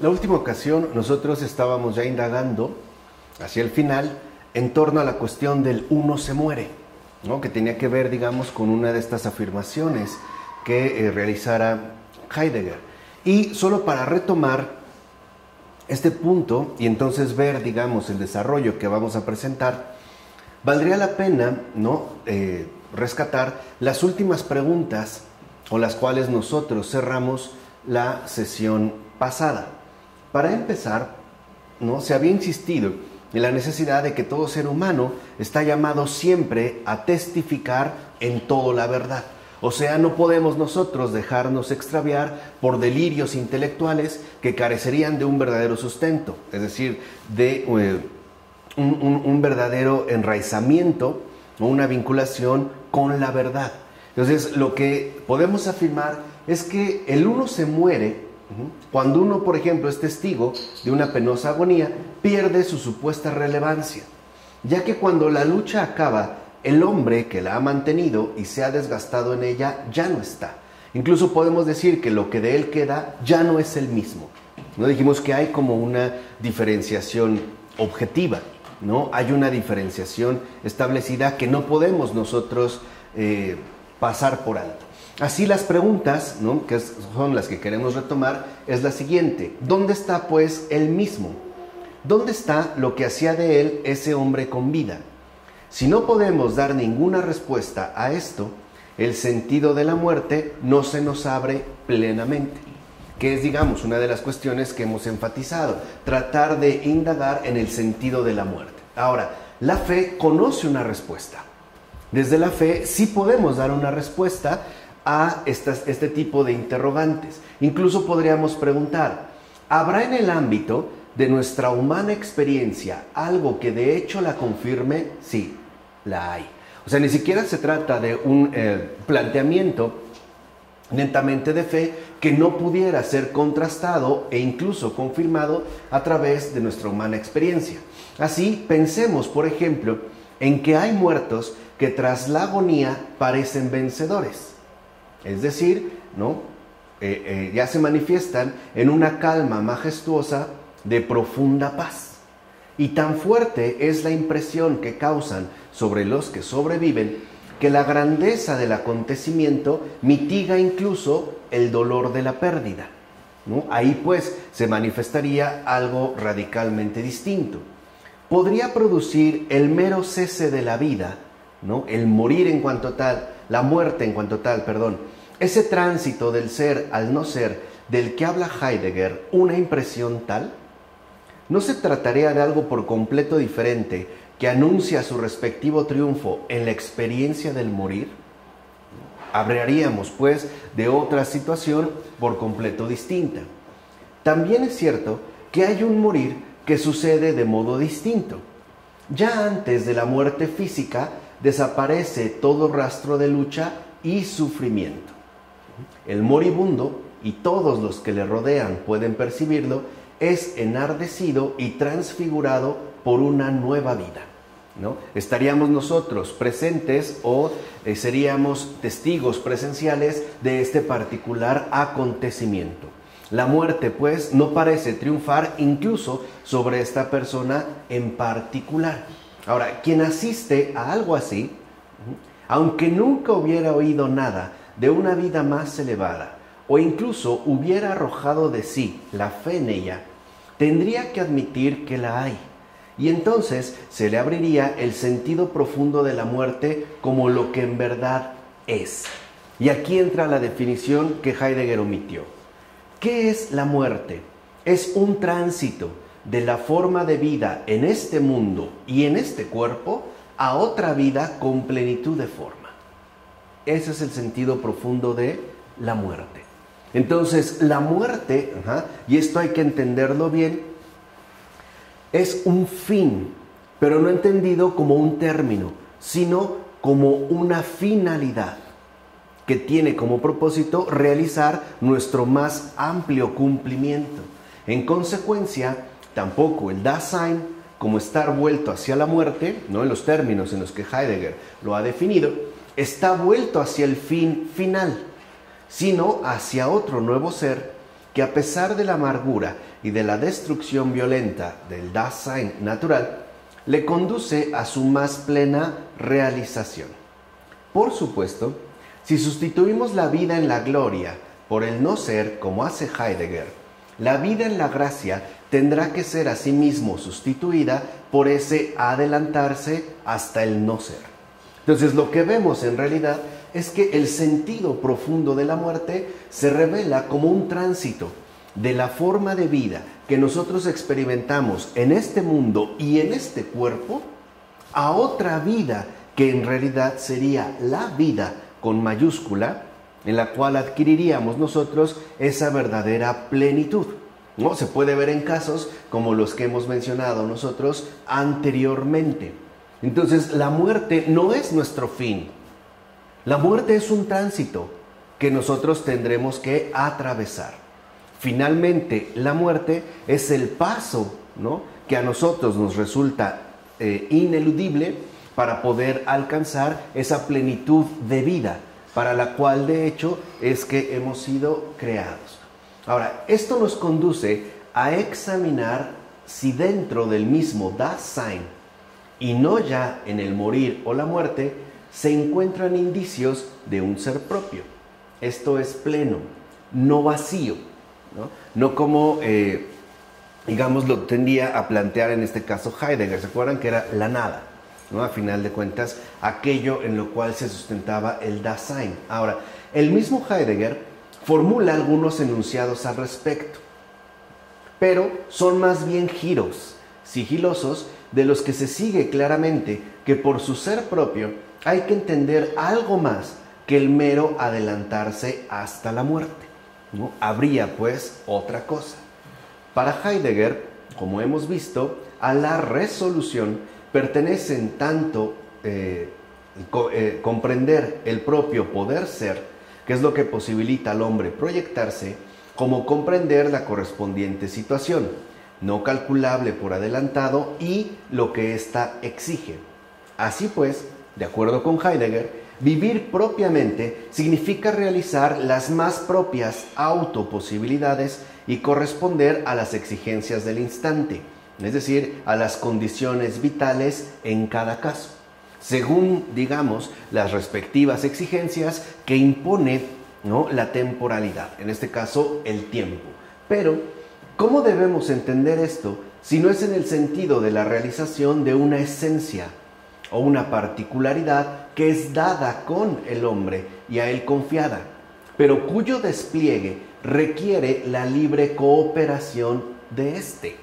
La última ocasión nosotros estábamos ya indagando hacia el final en torno a la cuestión del uno se muere, ¿no? que tenía que ver, digamos, con una de estas afirmaciones que eh, realizara Heidegger. Y solo para retomar este punto y entonces ver, digamos, el desarrollo que vamos a presentar, valdría la pena ¿no? Eh, rescatar las últimas preguntas con las cuales nosotros cerramos la sesión pasada. Para empezar, ¿no? se había insistido en la necesidad de que todo ser humano está llamado siempre a testificar en todo la verdad. O sea, no podemos nosotros dejarnos extraviar por delirios intelectuales que carecerían de un verdadero sustento, es decir, de eh, un, verdadero enraizamiento o una vinculación con la verdad. Entonces, lo que podemos afirmar es que el uno se muere cuando uno, por ejemplo, es testigo de una penosa agonía, pierde su supuesta relevancia, ya que cuando la lucha acaba, el hombre que la ha mantenido y se ha desgastado en ella ya no está. Incluso podemos decir que lo que de él queda ya no es el mismo. No dijimos que hay como una diferenciación objetiva, ¿no? Hay una diferenciación establecida que no podemos nosotros eh, pasar por alto. Así las preguntas, ¿no? que son las que queremos retomar, es la siguiente. ¿Dónde está pues él mismo? ¿Dónde está lo que hacía de él ese hombre con vida? Si no podemos dar ninguna respuesta a esto, el sentido de la muerte no se nos abre plenamente, que es, digamos, una de las cuestiones que hemos enfatizado, tratar de indagar en el sentido de la muerte. Ahora, la fe conoce una respuesta. Desde la fe sí podemos dar una respuesta a este tipo de interrogantes. Incluso podríamos preguntar, ¿habrá en el ámbito de nuestra humana experiencia algo que de hecho la confirme? Sí, la hay. O sea, ni siquiera se trata de un eh, planteamiento netamente de fe que no pudiera ser contrastado e incluso confirmado a través de nuestra humana experiencia. Así, pensemos, por ejemplo, en que hay muertos que tras la agonía parecen vencedores es decir, ¿no? Eh, eh, ya se manifiestan en una calma majestuosa de profunda paz. Y tan fuerte es la impresión que causan sobre los que sobreviven que la grandeza del acontecimiento mitiga incluso el dolor de la pérdida. ¿no? Ahí pues se manifestaría algo radicalmente distinto. Podría producir el mero cese de la vida, ¿no? el morir en cuanto tal, la muerte en cuanto tal, perdón, ese tránsito del ser al no ser del que habla Heidegger una impresión tal? ¿No se trataría de algo por completo diferente que anuncia su respectivo triunfo en la experiencia del morir? Hablaríamos, pues, de otra situación por completo distinta. También es cierto que hay un morir que sucede de modo distinto. Ya antes de la muerte física desaparece todo rastro de lucha y sufrimiento. El moribundo, y todos los que le rodean pueden percibirlo, es enardecido y transfigurado por una nueva vida. ¿no? Estaríamos nosotros presentes o eh, seríamos testigos presenciales de este particular acontecimiento. La muerte, pues, no parece triunfar incluso sobre esta persona en particular. Ahora, quien asiste a algo así, aunque nunca hubiera oído nada de una vida más elevada, o incluso hubiera arrojado de sí la fe en ella, tendría que admitir que la hay. Y entonces se le abriría el sentido profundo de la muerte como lo que en verdad es. Y aquí entra la definición que Heidegger omitió. ¿Qué es la muerte? Es un tránsito de la forma de vida en este mundo y en este cuerpo a otra vida con plenitud de forma. Ese es el sentido profundo de la muerte. Entonces, la muerte, y esto hay que entenderlo bien, es un fin, pero no entendido como un término, sino como una finalidad que tiene como propósito realizar nuestro más amplio cumplimiento. En consecuencia, tampoco el Dasein, como estar vuelto hacia la muerte, no en los términos en los que Heidegger lo ha definido, está vuelto hacia el fin final, sino hacia otro nuevo ser que a pesar de la amargura y de la destrucción violenta del Dasein natural, le conduce a su más plena realización. Por supuesto, si sustituimos la vida en la gloria por el no ser, como hace Heidegger, la vida en la gracia tendrá que ser asimismo sustituida por ese adelantarse hasta el no ser. Entonces lo que vemos en realidad es que el sentido profundo de la muerte se revela como un tránsito de la forma de vida que nosotros experimentamos en este mundo y en este cuerpo a otra vida que en realidad sería la vida con mayúscula en la cual adquiriríamos nosotros esa verdadera plenitud. ¿no? Se puede ver en casos como los que hemos mencionado nosotros anteriormente. Entonces la muerte no es nuestro fin. La muerte es un tránsito que nosotros tendremos que atravesar. Finalmente, la muerte es el paso ¿no? que a nosotros nos resulta eh, ineludible para poder alcanzar esa plenitud de vida, para la cual de hecho es que hemos sido creados. Ahora, esto nos conduce a examinar si dentro del mismo Dasein y no ya en el morir o la muerte se encuentran indicios de un ser propio. Esto es pleno, no vacío, no, como, eh, digamos, lo tendía a plantear en este caso Heidegger. ¿Se acuerdan que era la nada? ¿no? A final de cuentas, aquello en lo cual se sustentaba el Dasein. Ahora, el mismo Heidegger formula algunos enunciados al respecto, pero son más bien giros sigilosos de los que se sigue claramente que por su ser propio hay que entender algo más que el mero adelantarse hasta la muerte. ¿no? Habría pues otra cosa. Para Heidegger, como hemos visto, a la resolución pertenecen tanto eh, eh, comprender el propio poder ser, que es lo que posibilita al hombre proyectarse, como comprender la correspondiente situación, no calculable por adelantado y lo que ésta exige. Así pues, de acuerdo con Heidegger, vivir propiamente significa realizar las más propias autoposibilidades y corresponder a las exigencias del instante, es decir, a las condiciones vitales en cada caso, según, digamos, las respectivas exigencias que impone ¿no? la temporalidad, en este caso el tiempo. Pero, ¿cómo debemos entender esto si no es en el sentido de la realización de una esencia? o una particularidad que es dada con el hombre y a él confiada, pero cuyo despliegue requiere la libre cooperación de éste.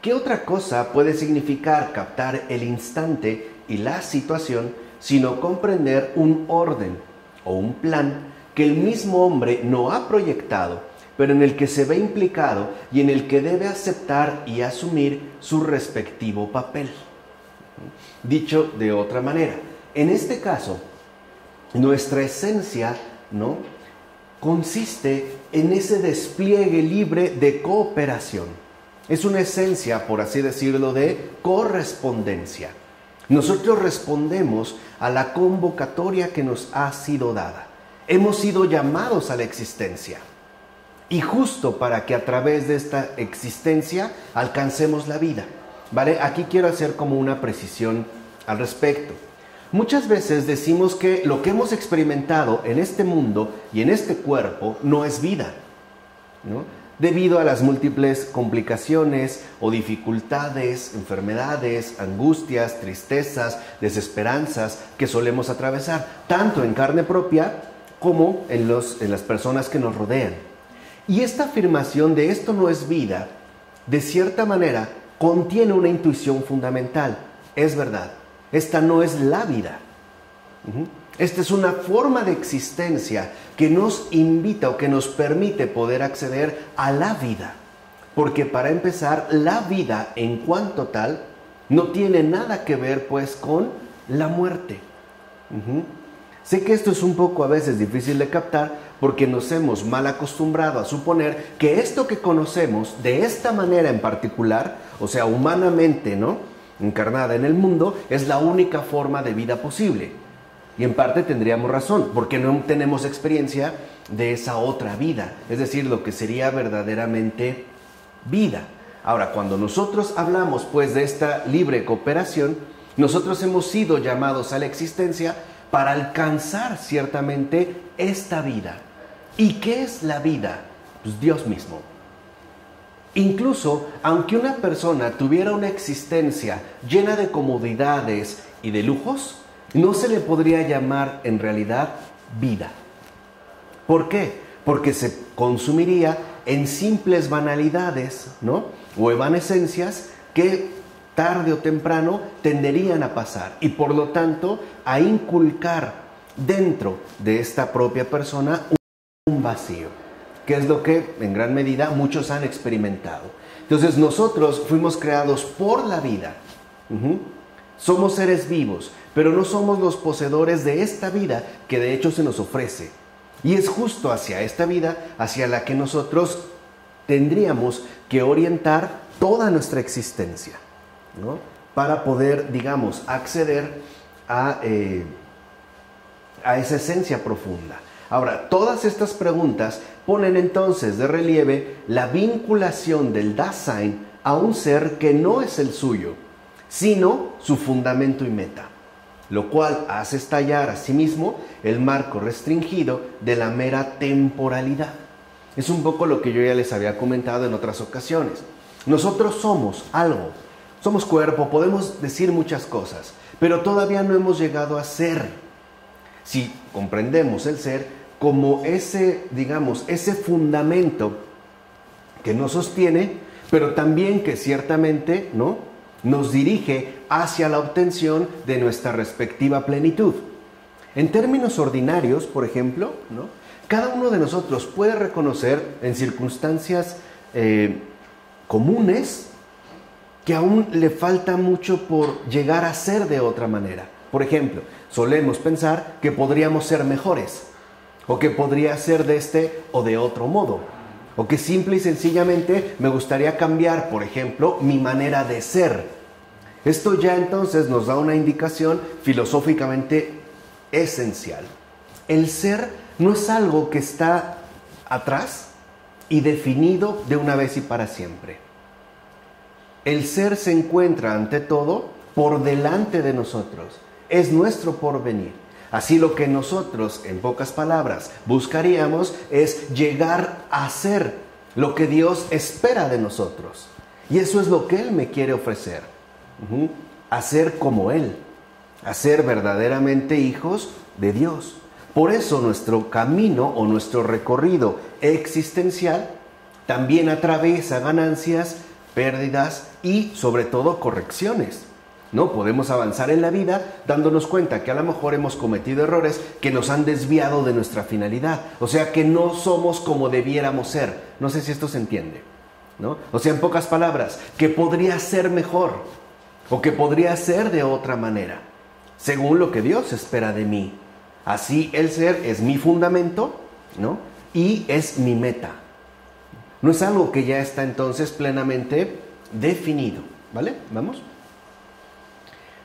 ¿Qué otra cosa puede significar captar el instante y la situación sino comprender un orden o un plan que el mismo hombre no ha proyectado, pero en el que se ve implicado y en el que debe aceptar y asumir su respectivo papel? Dicho de otra manera, en este caso, nuestra esencia, ¿no? consiste en ese despliegue libre de cooperación. Es una esencia, por así decirlo, de correspondencia. Nosotros respondemos a la convocatoria que nos ha sido dada. Hemos sido llamados a la existencia. Y justo para que a través de esta existencia alcancemos la vida. ¿Vale? Aquí quiero hacer como una precisión al respecto. Muchas veces decimos que lo que hemos experimentado en este mundo y en este cuerpo no es vida, debido a las múltiples complicaciones o dificultades, enfermedades, angustias, tristezas, desesperanzas que solemos atravesar, tanto en carne propia como en, los, en las personas que nos rodean. Y esta afirmación de esto no es vida, de cierta manera, contiene una intuición fundamental. Es verdad, esta no es la vida. Esta es una forma de existencia que nos invita o que nos permite poder acceder a la vida. Porque para empezar, la vida en cuanto tal no tiene nada que ver pues con la muerte. Sé que esto es un poco a veces difícil de captar porque nos hemos mal acostumbrado a suponer que esto que conocemos de esta manera en particular, o sea, humanamente, ¿no? encarnada en el mundo, es la única forma de vida posible. Y en parte tendríamos razón, porque no tenemos experiencia de esa otra vida, es decir, lo que sería verdaderamente vida. Ahora, cuando nosotros hablamos pues de esta libre cooperación, nosotros hemos sido llamados a la existencia para alcanzar ciertamente esta vida. ¿Y qué es la vida? Pues Dios mismo. Incluso, aunque una persona tuviera una existencia llena de comodidades y de lujos, no se le podría llamar en realidad vida. ¿Por qué? Porque se consumiría en simples banalidades, ¿no? O evanescencias que tarde o temprano tenderían a pasar y por lo tanto a inculcar dentro de esta propia persona un vacío, que es lo que en gran medida muchos han experimentado. Entonces nosotros fuimos creados por la vida. Somos seres vivos, pero no somos los poseedores de esta vida que de hecho se nos ofrece. Y es justo hacia esta vida hacia la que nosotros tendríamos que orientar toda nuestra existencia, Para poder, digamos, acceder a, eh, a esa esencia profunda. Ahora, todas estas preguntas ponen entonces de relieve la vinculación del Dasein a un ser que no es el suyo, sino su fundamento y meta lo cual hace estallar a sí mismo el marco restringido de la mera temporalidad. Es un poco lo que yo ya les había comentado en otras ocasiones. Nosotros somos algo, somos cuerpo, podemos decir muchas cosas, pero todavía no hemos llegado a ser. Si comprendemos el ser como ese, digamos, ese fundamento que nos sostiene, pero también que ciertamente, ¿no? nos dirige hacia la obtención de nuestra respectiva plenitud. En términos ordinarios, por ejemplo, cada uno de nosotros puede reconocer en circunstancias eh, comunes que aún le falta mucho por llegar a ser de otra manera. Por ejemplo, solemos pensar que podríamos ser mejores, o que podría ser de este o de otro modo, o que simple y sencillamente me gustaría cambiar, por ejemplo, mi manera de ser. Esto ya entonces nos da una indicación filosóficamente esencial. El ser no es algo que está atrás y definido de una vez y para siempre. El ser se encuentra ante todo por delante de nosotros. Es nuestro porvenir. Así lo que nosotros, en pocas palabras, buscaríamos es llegar a ser lo que Dios espera de nosotros. Y eso es lo que Él me quiere ofrecer. A ser como Él. A ser verdaderamente hijos de Dios. Por eso nuestro camino o nuestro recorrido existencial también atraviesa ganancias, pérdidas y sobre todo correcciones. ¿no? Podemos avanzar en la vida dándonos cuenta que a lo mejor hemos cometido errores que nos han desviado de nuestra finalidad. O sea que no somos como debiéramos ser. No sé si esto se entiende. ¿no? O sea, en pocas palabras, que podría ser mejor o que podría ser de otra manera, según lo que Dios espera de mí. Así el ser es mi fundamento ¿no? y es mi meta. No es algo que ya está entonces plenamente definido. ¿Vale? ¿Vamos?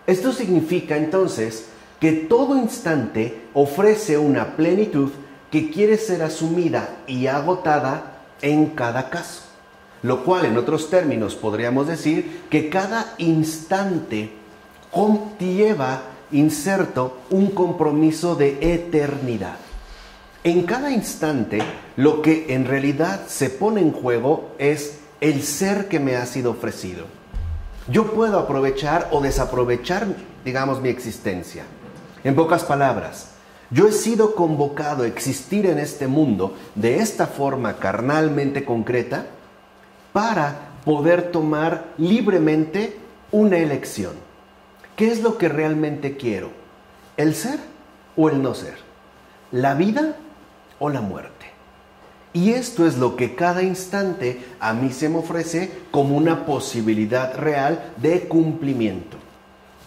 Esto significa entonces que todo instante ofrece una plenitud que quiere ser asumida y agotada en cada caso. Lo cual en otros términos podríamos decir que cada instante conlleva inserto un compromiso de eternidad. En cada instante lo que en realidad se pone en juego es el ser que me ha sido ofrecido. Yo puedo aprovechar o desaprovechar, digamos, mi existencia. En pocas palabras, yo he sido convocado a existir en este mundo de esta forma carnalmente concreta para poder tomar libremente una elección. ¿Qué es lo que realmente quiero? ¿El ser o el no ser? ¿La vida o la muerte? Y esto es lo que cada instante a mí se me ofrece como una posibilidad real de cumplimiento.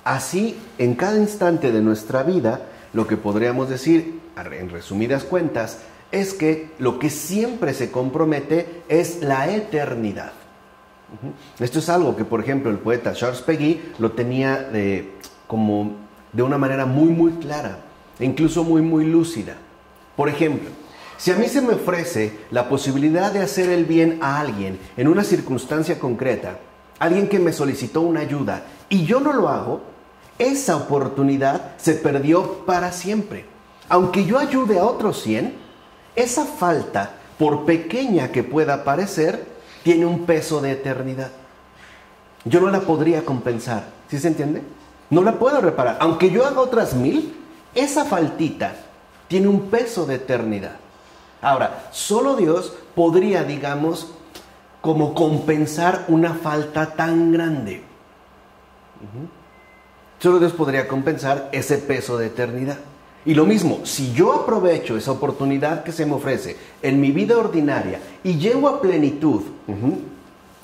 Así, en cada instante de nuestra vida, lo que podríamos decir, en resumidas cuentas, es que lo que siempre se compromete es la eternidad. Esto es algo que, por ejemplo, el poeta Charles Peggy lo tenía de, como de una manera muy, muy clara. incluso muy, muy lúcida. Por ejemplo, si a mí se me ofrece la posibilidad de hacer el bien a alguien en una circunstancia concreta, alguien que me solicitó una ayuda y yo no lo hago, esa oportunidad se perdió para siempre. Aunque yo ayude a otros 100, esa falta, por pequeña que pueda parecer, tiene un peso de eternidad. Yo no la podría compensar, ¿sí se entiende? No la puedo reparar. Aunque yo haga otras mil, esa faltita tiene un peso de eternidad. Ahora, solo Dios podría, digamos, como compensar una falta tan grande. Solo Dios podría compensar ese peso de eternidad. Y lo mismo, si yo aprovecho esa oportunidad que se me ofrece en mi vida ordinaria y llevo a plenitud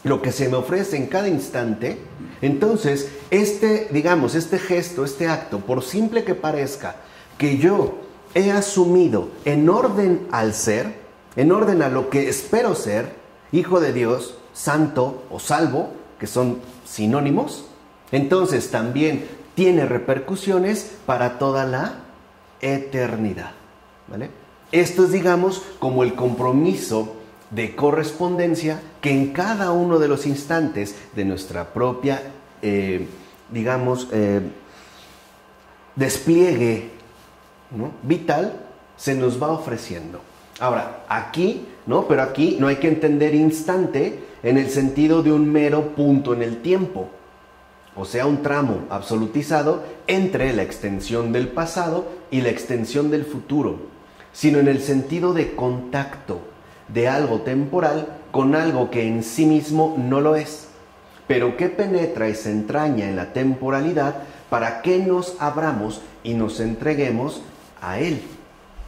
lo que se me ofrece en cada instante, entonces este, digamos, este gesto, este acto, por simple que parezca, que yo he asumido en orden al ser, en orden a lo que espero ser, hijo de Dios, santo o salvo, que son sinónimos, entonces también tiene repercusiones para toda la eternidad. ¿vale? Esto es, digamos, como el compromiso de correspondencia que en cada uno de los instantes de nuestra propia, eh, digamos, eh, despliegue vital se nos va ofreciendo. Ahora, aquí, ¿no? Pero aquí no hay que entender instante en el sentido de un mero punto en el tiempo o sea, un tramo absolutizado entre la extensión del pasado y la extensión del futuro, sino en el sentido de contacto de algo temporal con algo que en sí mismo no lo es, pero que penetra y se entraña en la temporalidad para que nos abramos y nos entreguemos a Él.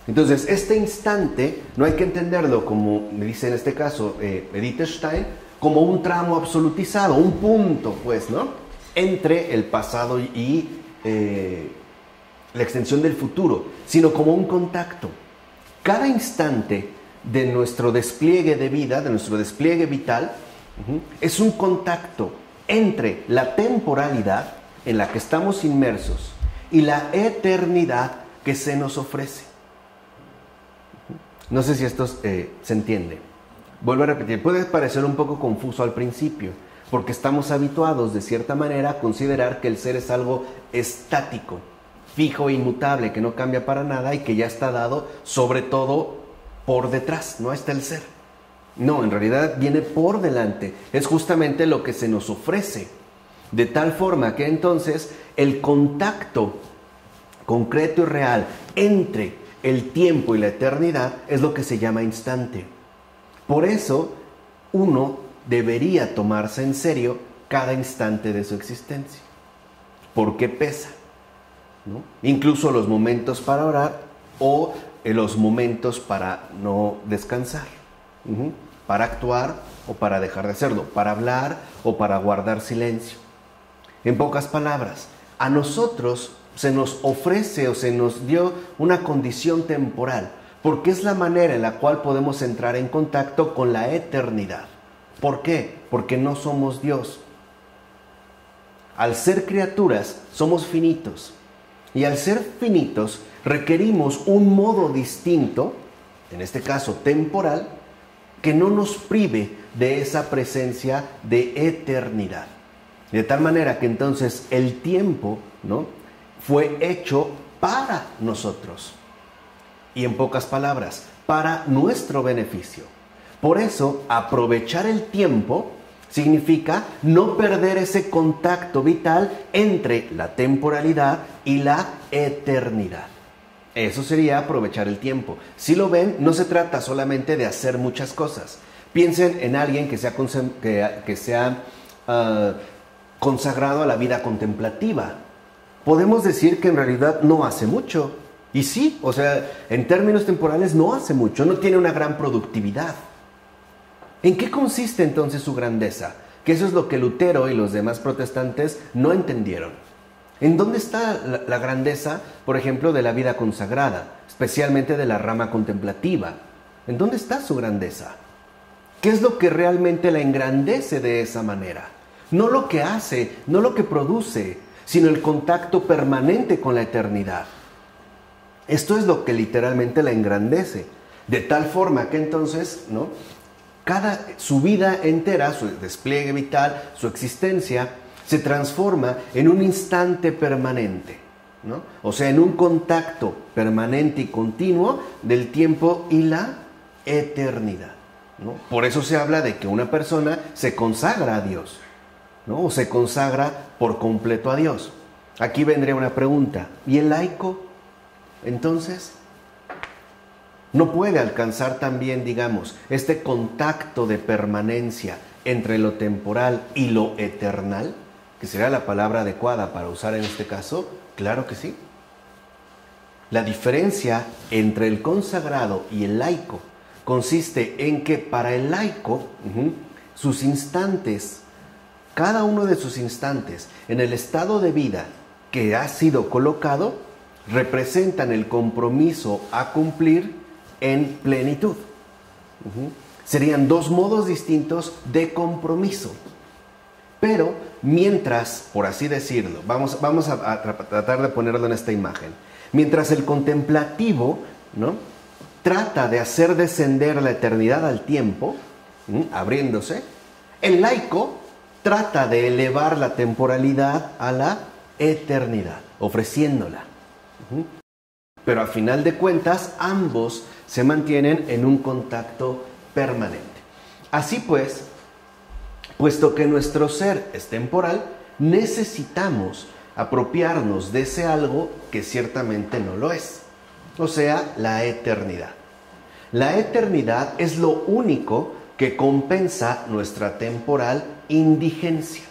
Entonces, este instante no hay que entenderlo como, dice en este caso eh, Edith Stein, como un tramo absolutizado, un punto, pues, ¿no? entre el pasado y eh, la extensión del futuro, sino como un contacto. Cada instante de nuestro despliegue de vida, de nuestro despliegue vital, es un contacto entre la temporalidad en la que estamos inmersos y la eternidad que se nos ofrece. No sé si esto eh, se entiende. Vuelvo a repetir, puede parecer un poco confuso al principio, porque estamos habituados de cierta manera a considerar que el ser es algo estático, fijo e inmutable, que no cambia para nada y que ya está dado sobre todo por detrás, no está el ser. No, en realidad viene por delante, es justamente lo que se nos ofrece, de tal forma que entonces el contacto concreto y real entre el tiempo y la eternidad es lo que se llama instante. Por eso uno debería tomarse en serio cada instante de su existencia, porque pesa. Incluso los momentos para orar o eh, los momentos para no descansar, para actuar o para dejar de hacerlo, para hablar o para guardar silencio. En pocas palabras, a nosotros se nos ofrece o se nos dio una condición temporal, porque es la manera en la cual podemos entrar en contacto con la eternidad. ¿Por qué? Porque no somos Dios. Al ser criaturas, somos finitos. Y al ser finitos, requerimos un modo distinto, en este caso temporal, que no nos prive de esa presencia de eternidad. De tal manera que entonces el tiempo, ¿no? Fue hecho para nosotros. Y en pocas palabras, para nuestro beneficio. Por eso, aprovechar el tiempo significa no perder ese contacto vital entre la temporalidad y la eternidad. Eso sería aprovechar el tiempo. Si lo ven, no se trata solamente de hacer muchas cosas. Piensen en alguien que se ha, ah, consagrado a la vida contemplativa. Podemos decir que en realidad no hace mucho. Y sí, o sea, en términos temporales no hace mucho, no tiene una gran productividad. ¿En qué consiste entonces su grandeza? Que eso es lo que Lutero y los demás protestantes no entendieron. ¿En dónde está la, grandeza, por ejemplo, de la vida consagrada, especialmente de la rama contemplativa? ¿En dónde está su grandeza? ¿Qué es lo que realmente la engrandece de esa manera? No lo que hace, no lo que produce, sino el contacto permanente con la eternidad. Esto es lo que literalmente la engrandece. De tal forma que entonces, ¿no? Cada, su vida entera, su despliegue vital, su existencia, se transforma en un instante permanente, ¿no? O sea, en un contacto permanente y continuo del tiempo y la eternidad. ¿no? Por eso se habla de que una persona se consagra a Dios, ¿no? O se consagra por completo a Dios. Aquí vendría una pregunta, ¿y el laico? Entonces, no puede alcanzar también, digamos, este contacto de permanencia entre lo temporal y lo eternal, que sería la palabra adecuada para usar en este caso, claro que sí. La diferencia entre el consagrado y el laico consiste en que para el laico, sus instantes, cada uno de sus instantes en el estado de vida que ha sido colocado, representan el compromiso a cumplir en plenitud. Serían dos modos distintos de compromiso. Pero mientras, por así decirlo, vamos, vamos a, tratar de ponerlo en esta imagen, mientras el contemplativo ¿no? trata de hacer descender la eternidad al tiempo, abriéndose, el laico trata de elevar la temporalidad a la eternidad, ofreciéndola. Pero a final de cuentas, ambos se mantienen en un contacto permanente. Así pues, puesto que nuestro ser es temporal, necesitamos apropiarnos de ese algo que ciertamente no lo es, o sea, la eternidad. La eternidad es lo único que compensa nuestra temporal indigencia.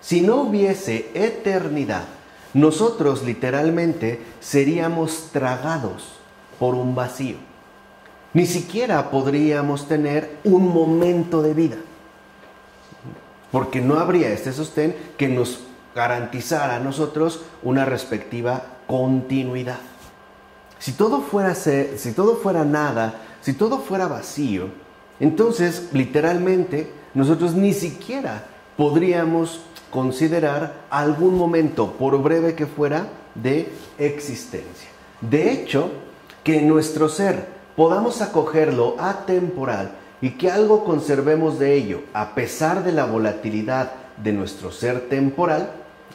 Si no hubiese eternidad, nosotros literalmente seríamos tragados por un vacío. Ni siquiera podríamos tener un momento de vida, porque no habría este sostén que nos garantizara a nosotros una respectiva continuidad. Si todo fuera si todo fuera nada, si todo fuera vacío, entonces literalmente nosotros ni siquiera podríamos considerar algún momento, por breve que fuera, de existencia. De hecho, que nuestro ser podamos acogerlo atemporal y que algo conservemos de ello, a pesar de la volatilidad de nuestro ser temporal,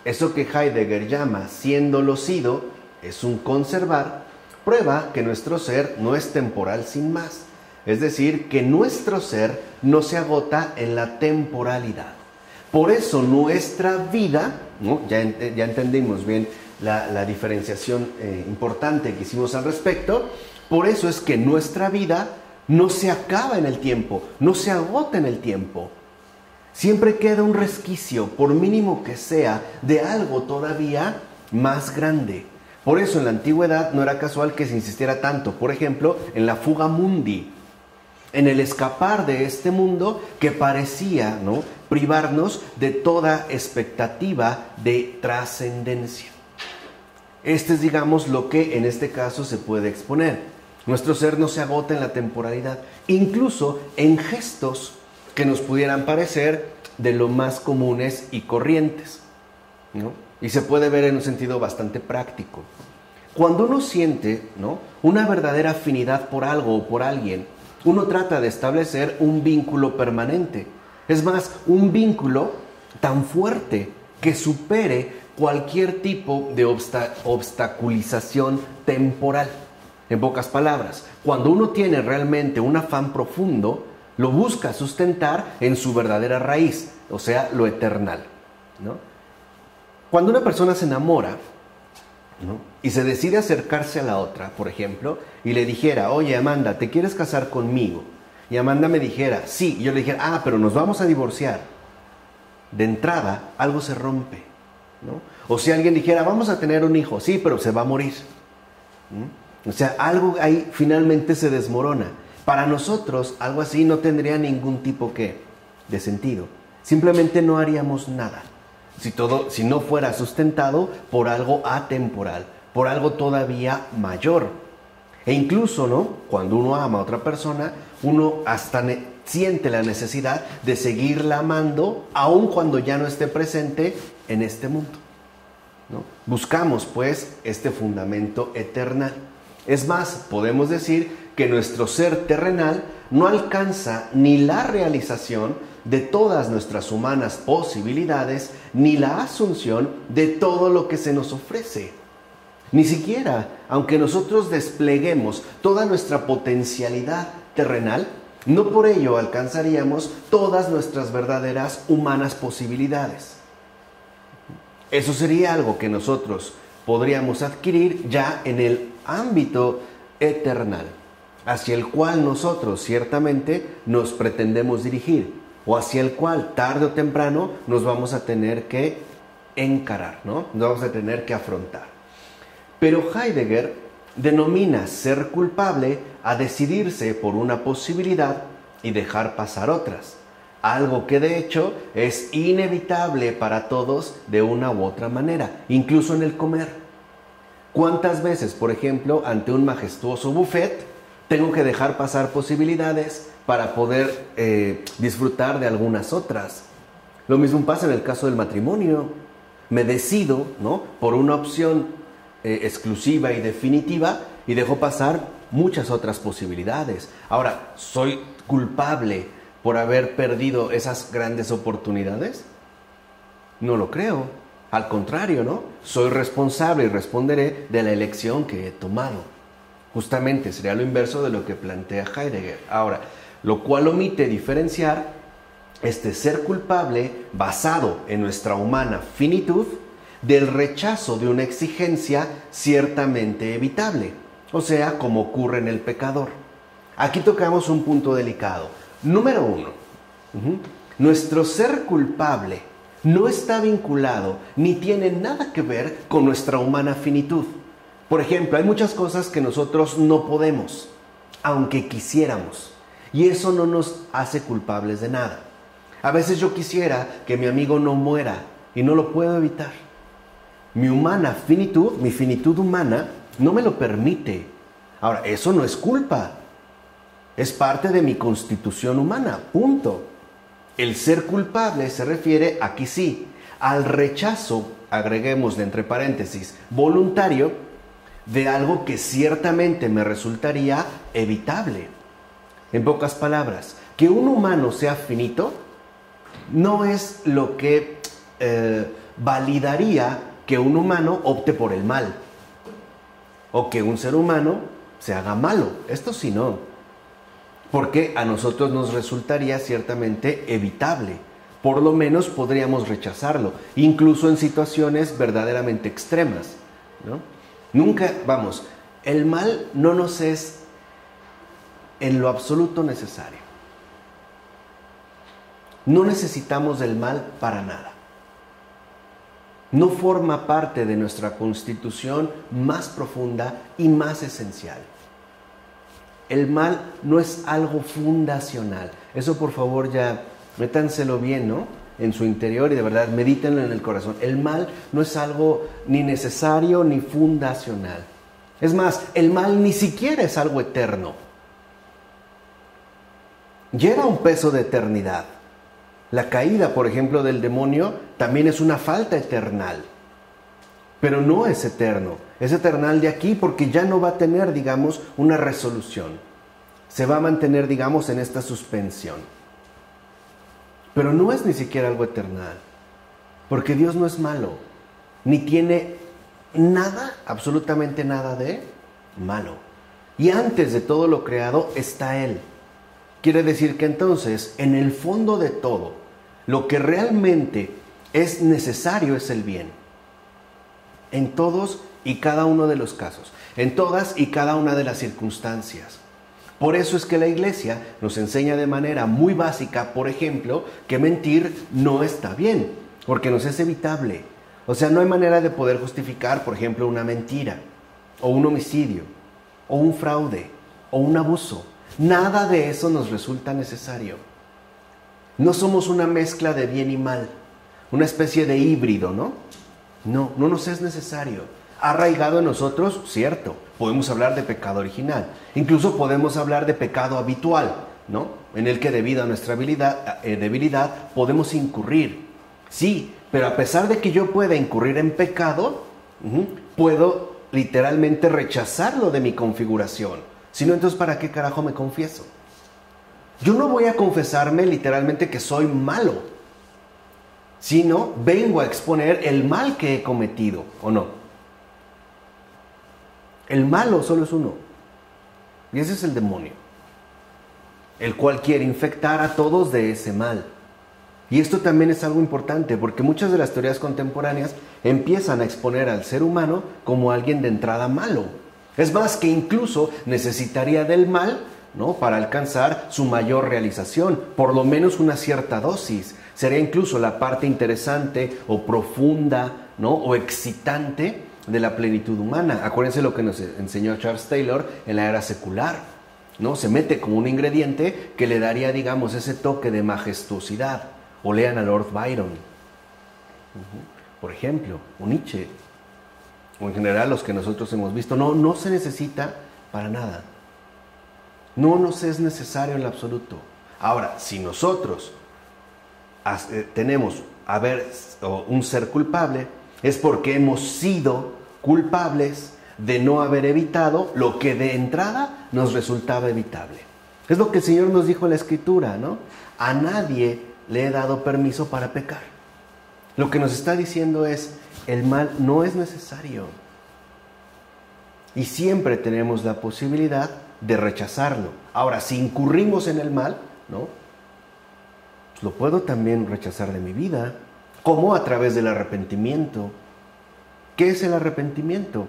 eso que Heidegger llama siendo locido, es un conservar, prueba que nuestro ser no es temporal sin más. Es decir, que nuestro ser no se agota en la temporalidad. Por eso nuestra vida, ya, ya, entendimos bien la, diferenciación eh, importante que hicimos al respecto, por eso es que nuestra vida no se acaba en el tiempo, no se agota en el tiempo. Siempre queda un resquicio, por mínimo que sea, de algo todavía más grande. Por eso en la antigüedad no era casual que se insistiera tanto, por ejemplo, en la fuga mundi, en el escapar de este mundo que parecía ¿no? privarnos de toda expectativa de trascendencia. Este es, digamos, lo que en este caso se puede exponer. Nuestro ser no se agota en la temporalidad, incluso en gestos que nos pudieran parecer de lo más comunes y corrientes. Y se puede ver en un sentido bastante práctico. Cuando uno siente ¿no? una verdadera afinidad por algo o por alguien, uno trata de establecer un vínculo permanente. Es más, un vínculo tan fuerte que supere cualquier tipo de obstaculización temporal. En pocas palabras, cuando uno tiene realmente un afán profundo, lo busca sustentar en su verdadera raíz, o sea, lo eternal. Cuando una persona se enamora, y se decide acercarse a la otra, por ejemplo, y le dijera, oye Amanda, ¿te quieres casar conmigo? Y Amanda me dijera, sí, yo le dijera, ah, pero nos vamos a divorciar. De entrada, algo se rompe. ¿no? O si alguien dijera, vamos a tener un hijo, sí, pero se va a morir. O sea, algo ahí finalmente se desmorona. Para nosotros, algo así no tendría ningún tipo de sentido. Simplemente no haríamos nada si, todo, si no fuera sustentado por algo atemporal, por algo todavía mayor. E incluso, ¿no? Cuando uno ama a otra persona, uno hasta siente la necesidad de seguirla amando, aun cuando ya no esté presente en este mundo. ¿no? Buscamos, pues, este fundamento eternal. Es más, podemos decir que nuestro ser terrenal no alcanza ni la realización de todas nuestras humanas posibilidades, ni la asunción de todo lo que se nos ofrece. Ni siquiera, aunque nosotros despleguemos toda nuestra potencialidad terrenal, no por ello alcanzaríamos todas nuestras verdaderas humanas posibilidades. Eso sería algo que nosotros podríamos adquirir ya en el ámbito eternal, hacia el cual nosotros ciertamente nos pretendemos dirigir, o hacia el cual tarde o temprano nos vamos a tener que encarar, ¿no? Nos vamos a tener que afrontar. Pero Heidegger denomina ser culpable a decidirse por una posibilidad y dejar pasar otras. Algo que de hecho es inevitable para todos de una u otra manera, incluso en el comer. ¿Cuántas veces, por ejemplo, ante un majestuoso buffet, tengo que dejar pasar posibilidades para poder eh, disfrutar de algunas otras? Lo mismo pasa en el caso del matrimonio. Me decido, ¿no? Por una opción eh, exclusiva y definitiva y dejo pasar muchas otras posibilidades. Ahora, ¿soy culpable por haber perdido esas grandes oportunidades? No lo creo. Al contrario, ¿no? Soy responsable y responderé de la elección que he tomado. Justamente sería lo inverso de lo que plantea Heidegger. Ahora, lo cual omite diferenciar este ser culpable basado en nuestra humana finitud del rechazo de una exigencia ciertamente evitable, o sea, como ocurre en el pecador. Aquí tocamos un punto delicado. Número uno, nuestro ser culpable no está vinculado ni tiene nada que ver con nuestra humana finitud. Por ejemplo, hay muchas cosas que nosotros no podemos, aunque quisiéramos, y eso no nos hace culpables de nada. A veces yo quisiera que mi amigo no muera y no lo puedo evitar. Mi humana finitud, mi finitud humana, no me lo permite. Ahora, eso no es culpa, es parte de mi constitución humana, punto. El ser culpable se refiere, aquí sí, al rechazo, agreguemos entre paréntesis, voluntario, de algo que ciertamente me resultaría evitable. En pocas palabras, que un humano sea finito no es lo que eh, validaría que un humano opte por el mal o que un ser humano se haga malo. Esto sí no porque a nosotros nos resultaría ciertamente evitable. Por lo menos podríamos rechazarlo, incluso en situaciones verdaderamente extremas. Nunca, vamos, el mal no nos es en lo absoluto necesario. No necesitamos del mal para nada. No forma parte de nuestra constitución más profunda y más esencial. El mal no es algo fundacional. Eso por favor ya métanselo bien, ¿no? En su interior y de verdad medítenlo en el corazón. El mal no es algo ni necesario ni fundacional. Es más, el mal ni siquiera es algo eterno. Lleva un peso de eternidad. La caída, por ejemplo, del demonio también es una falta eternal. Pero no es eterno es eternal de aquí porque ya no va a tener, digamos, una resolución. Se va a mantener, digamos, en esta suspensión. Pero no es ni siquiera algo eternal, porque Dios no es malo, ni tiene nada, absolutamente nada de malo. Y antes de todo lo creado está Él. Quiere decir que entonces, en el fondo de todo, lo que realmente es necesario es el bien. En todos y cada uno de los casos, en todas y cada una de las circunstancias. Por eso es que la iglesia nos enseña de manera muy básica, por ejemplo, que mentir no está bien, porque nos es evitable. O sea, no hay manera de poder justificar, por ejemplo, una mentira, o un homicidio, o un fraude, o un abuso. Nada de eso nos resulta necesario. No somos una mezcla de bien y mal, una especie de híbrido, ¿no? No, no nos es necesario arraigado en nosotros, cierto. Podemos hablar de pecado original. Incluso podemos hablar de pecado habitual, ¿no? En el que debido a nuestra eh, debilidad podemos incurrir. Sí, pero a pesar de que yo pueda incurrir en pecado, puedo literalmente rechazarlo de mi configuración. Si no, entonces ¿para qué carajo me confieso? Yo no voy a confesarme literalmente que soy malo, sino vengo a exponer el mal que he cometido, ¿o no? El malo solo es uno, y ese es el demonio, el cual quiere infectar a todos de ese mal. Y esto también es algo importante porque muchas de las teorías contemporáneas empiezan a exponer al ser humano como alguien de entrada malo. Es más, que incluso necesitaría del mal ¿no? para alcanzar su mayor realización, por lo menos una cierta dosis. Sería incluso la parte interesante o profunda ¿no? o excitante de la plenitud humana. Acuérdense lo que nos enseñó Charles Taylor en la era secular. ¿no? Se mete como un ingrediente que le daría, digamos, ese toque de majestuosidad o lean a Lord Byron, por ejemplo, o Nietzsche, o en general los que nosotros hemos visto. No, no se necesita para nada. No nos es necesario en lo absoluto. Ahora, si nosotros eh, tenemos a ver, un ser culpable, es porque hemos sido culpables de no haber evitado lo que de entrada nos resultaba evitable. Es lo que el Señor nos dijo en la Escritura, ¿no? A nadie le he dado permiso para pecar. Lo que nos está diciendo es, el mal no es necesario. Y siempre tenemos la posibilidad de rechazarlo. Ahora, si incurrimos en el mal, ¿no? Pues lo puedo también rechazar de mi vida. como A través del arrepentimiento. ¿Qué es el arrepentimiento?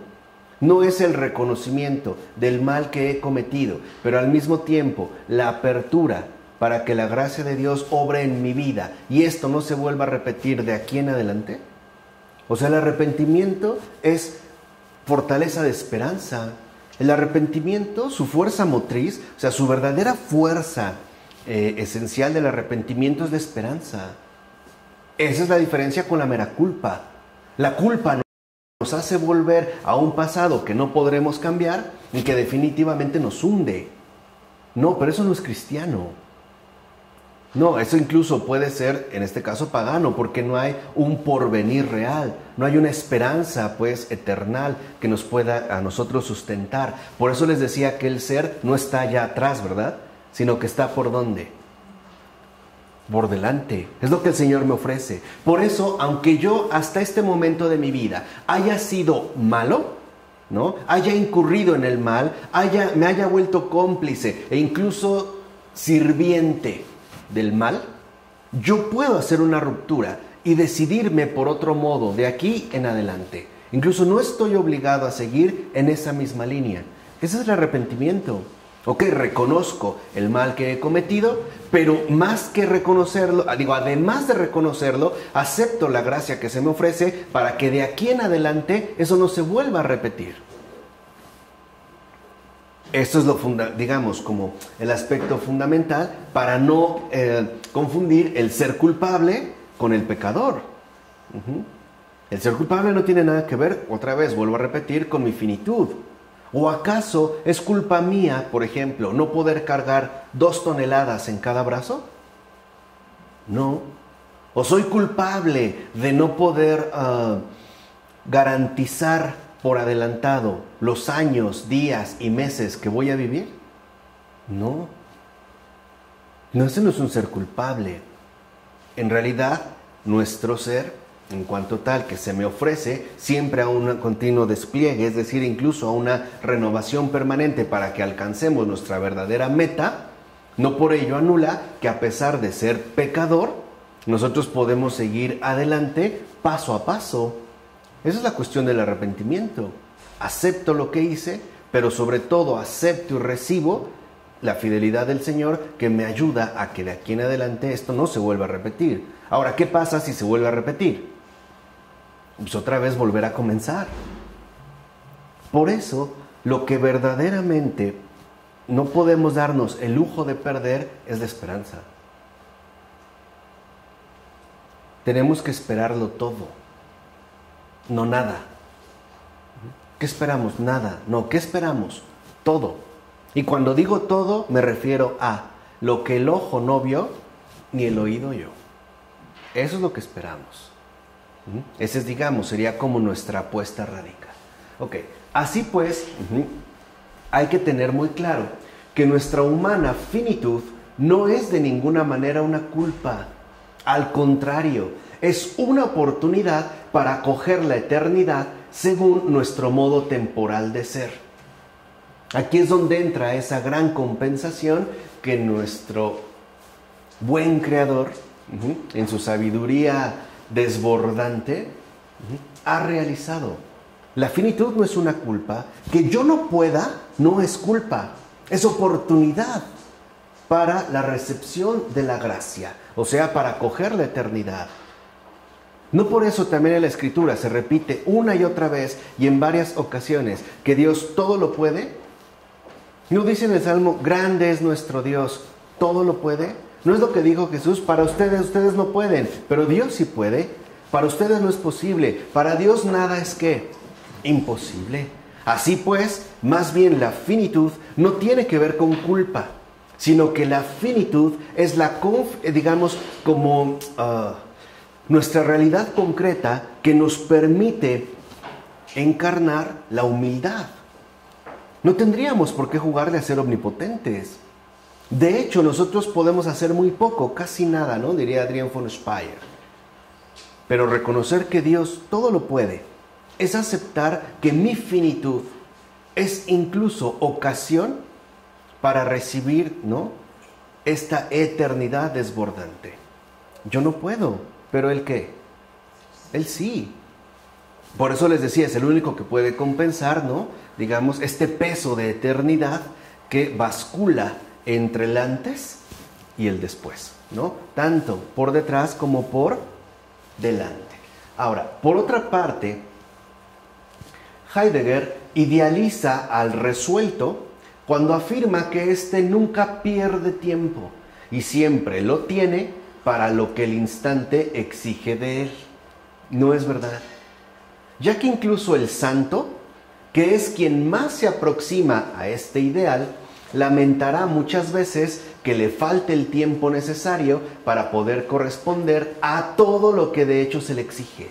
No es el reconocimiento del mal que he cometido, pero al mismo tiempo la apertura para que la gracia de Dios obre en mi vida y esto no se vuelva a repetir de aquí en adelante? O sea, el arrepentimiento es fortaleza de esperanza. El arrepentimiento, su fuerza motriz, o sea, su verdadera fuerza eh, esencial del arrepentimiento es de esperanza. Esa es la diferencia con la mera culpa. La culpa nos hace volver a un pasado que no podremos cambiar y que definitivamente nos hunde. No, pero eso no es cristiano. No, eso incluso puede ser, en este caso, pagano, porque no hay un porvenir real, no hay una esperanza, pues, eternal que nos pueda a nosotros sustentar. Por eso les decía que el ser no está allá atrás, ¿verdad? Sino que está por dónde? Por delante. Es lo que el Señor me ofrece. Por eso, aunque yo hasta este momento de mi vida haya sido malo, ¿no? Haya incurrido en el mal, haya, me haya vuelto cómplice e incluso sirviente del mal, yo puedo hacer una ruptura y decidirme por otro modo de aquí en adelante. Incluso no estoy obligado a seguir en esa misma línea. Ese es el arrepentimiento. Ok, reconozco el mal que he cometido, pero más que reconocerlo, ah, digo, además de reconocerlo, acepto la gracia que se me ofrece para que de aquí en adelante eso no se vuelva a repetir. Esto es lo digamos como el aspecto fundamental para no eh, confundir el ser culpable con el pecador. El ser culpable no tiene nada que ver, otra vez vuelvo a repetir, con mi finitud. ¿O acaso es culpa mía, por ejemplo, no poder cargar dos toneladas en cada brazo? No. ¿O soy culpable de no poder ah, garantizar por adelantado los años, días y meses que voy a vivir? No. No, ese no es un ser culpable. En realidad, nuestro ser, en cuanto tal que se me ofrece siempre a un continuo despliegue, es decir, incluso a una renovación permanente para que alcancemos nuestra verdadera meta, no por ello anula que a pesar de ser pecador, nosotros podemos seguir adelante paso a paso, esa es la cuestión del arrepentimiento. Acepto lo que hice, pero sobre todo acepto y recibo la fidelidad del Señor que me ayuda a que de aquí en adelante esto no se vuelva a repetir. Ahora, ¿qué pasa si se vuelve a repetir? Pues otra vez volver a comenzar. Por eso, lo que verdaderamente no podemos darnos el lujo de perder es la esperanza. Tenemos que esperarlo todo no nada. ¿Qué esperamos? Nada. No, ¿qué esperamos? Todo. Y cuando digo todo, me refiero a lo que el ojo no vio ni el oído yo. Eso es lo que esperamos. Ese, digamos, sería como nuestra apuesta radical. Ok, Así pues, hay que tener muy claro que nuestra humana finitud no es de ninguna manera una culpa. Al contrario, es una oportunidad para acoger la eternidad según nuestro modo temporal de ser. Aquí es donde entra esa gran compensación que nuestro buen creador, en su sabiduría desbordante, ha realizado. La finitud no es una culpa. Que yo no pueda no es culpa, es oportunidad para la recepción de la gracia, o sea, para acoger la eternidad. No por eso también en la escritura se repite una y otra vez y en varias ocasiones que Dios todo lo puede. No dice en el Salmo, grande es nuestro Dios, todo lo puede. No es lo que dijo Jesús, para ustedes ustedes no pueden, pero Dios sí puede. Para ustedes no es posible, para Dios nada es que imposible. Así pues, más bien la finitud no tiene que ver con culpa, sino que la finitud es la, digamos, como... Ah, nuestra realidad concreta que nos permite encarnar la humildad. No tendríamos por qué jugarle a ser omnipotentes. De hecho, nosotros podemos hacer muy poco, casi nada, ¿no? Diría Adrian von Speyer. Pero reconocer que Dios todo lo puede es aceptar que mi finitud es incluso ocasión para recibir, ¿no? Esta eternidad desbordante. Yo no puedo. Pero él qué? Él sí. Por eso les decía, es el único que puede compensar, ¿no? Digamos, este peso de eternidad que bascula entre el antes y el después, ¿no? Tanto por detrás como por delante. Ahora, por otra parte, Heidegger idealiza al resuelto cuando afirma que éste nunca pierde tiempo y siempre lo tiene para lo que el instante exige de él. No es verdad. Ya que incluso el santo, que es quien más se aproxima a este ideal, lamentará muchas veces que le falte el tiempo necesario para poder corresponder a todo lo que de hecho se le exige.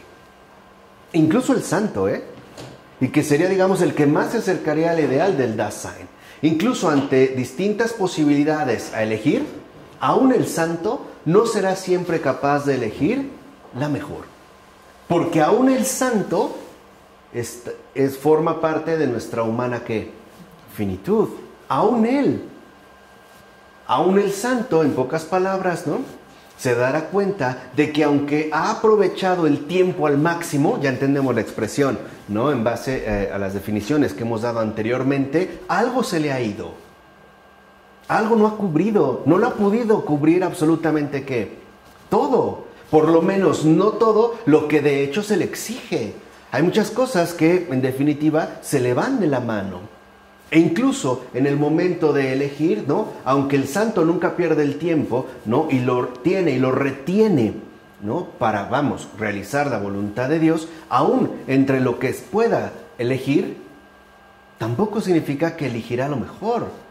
Incluso el santo, ¿eh? Y que sería, digamos, el que más se acercaría al ideal del Dasein. Incluso ante distintas posibilidades a elegir, aún el santo no será siempre capaz de elegir la mejor. Porque aún el santo es, forma parte de nuestra humana finitud. Aún él, aún el santo, en pocas palabras, ¿no? Se dará cuenta de que aunque ha aprovechado el tiempo al máximo, ya entendemos la expresión, ¿no? En base eh, a las definiciones que hemos dado anteriormente, algo se le ha ido algo no ha cubrido, no lo ha podido cubrir absolutamente qué? Todo, por lo menos no todo lo que de hecho se le exige. Hay muchas cosas que en definitiva se le van de la mano. E incluso en el momento de elegir, ¿no? Aunque el santo nunca pierde el tiempo, ¿no? Y lo tiene y lo retiene, ¿no? Para, vamos, realizar la voluntad de Dios, aún entre lo que pueda elegir, tampoco significa que elegirá lo mejor.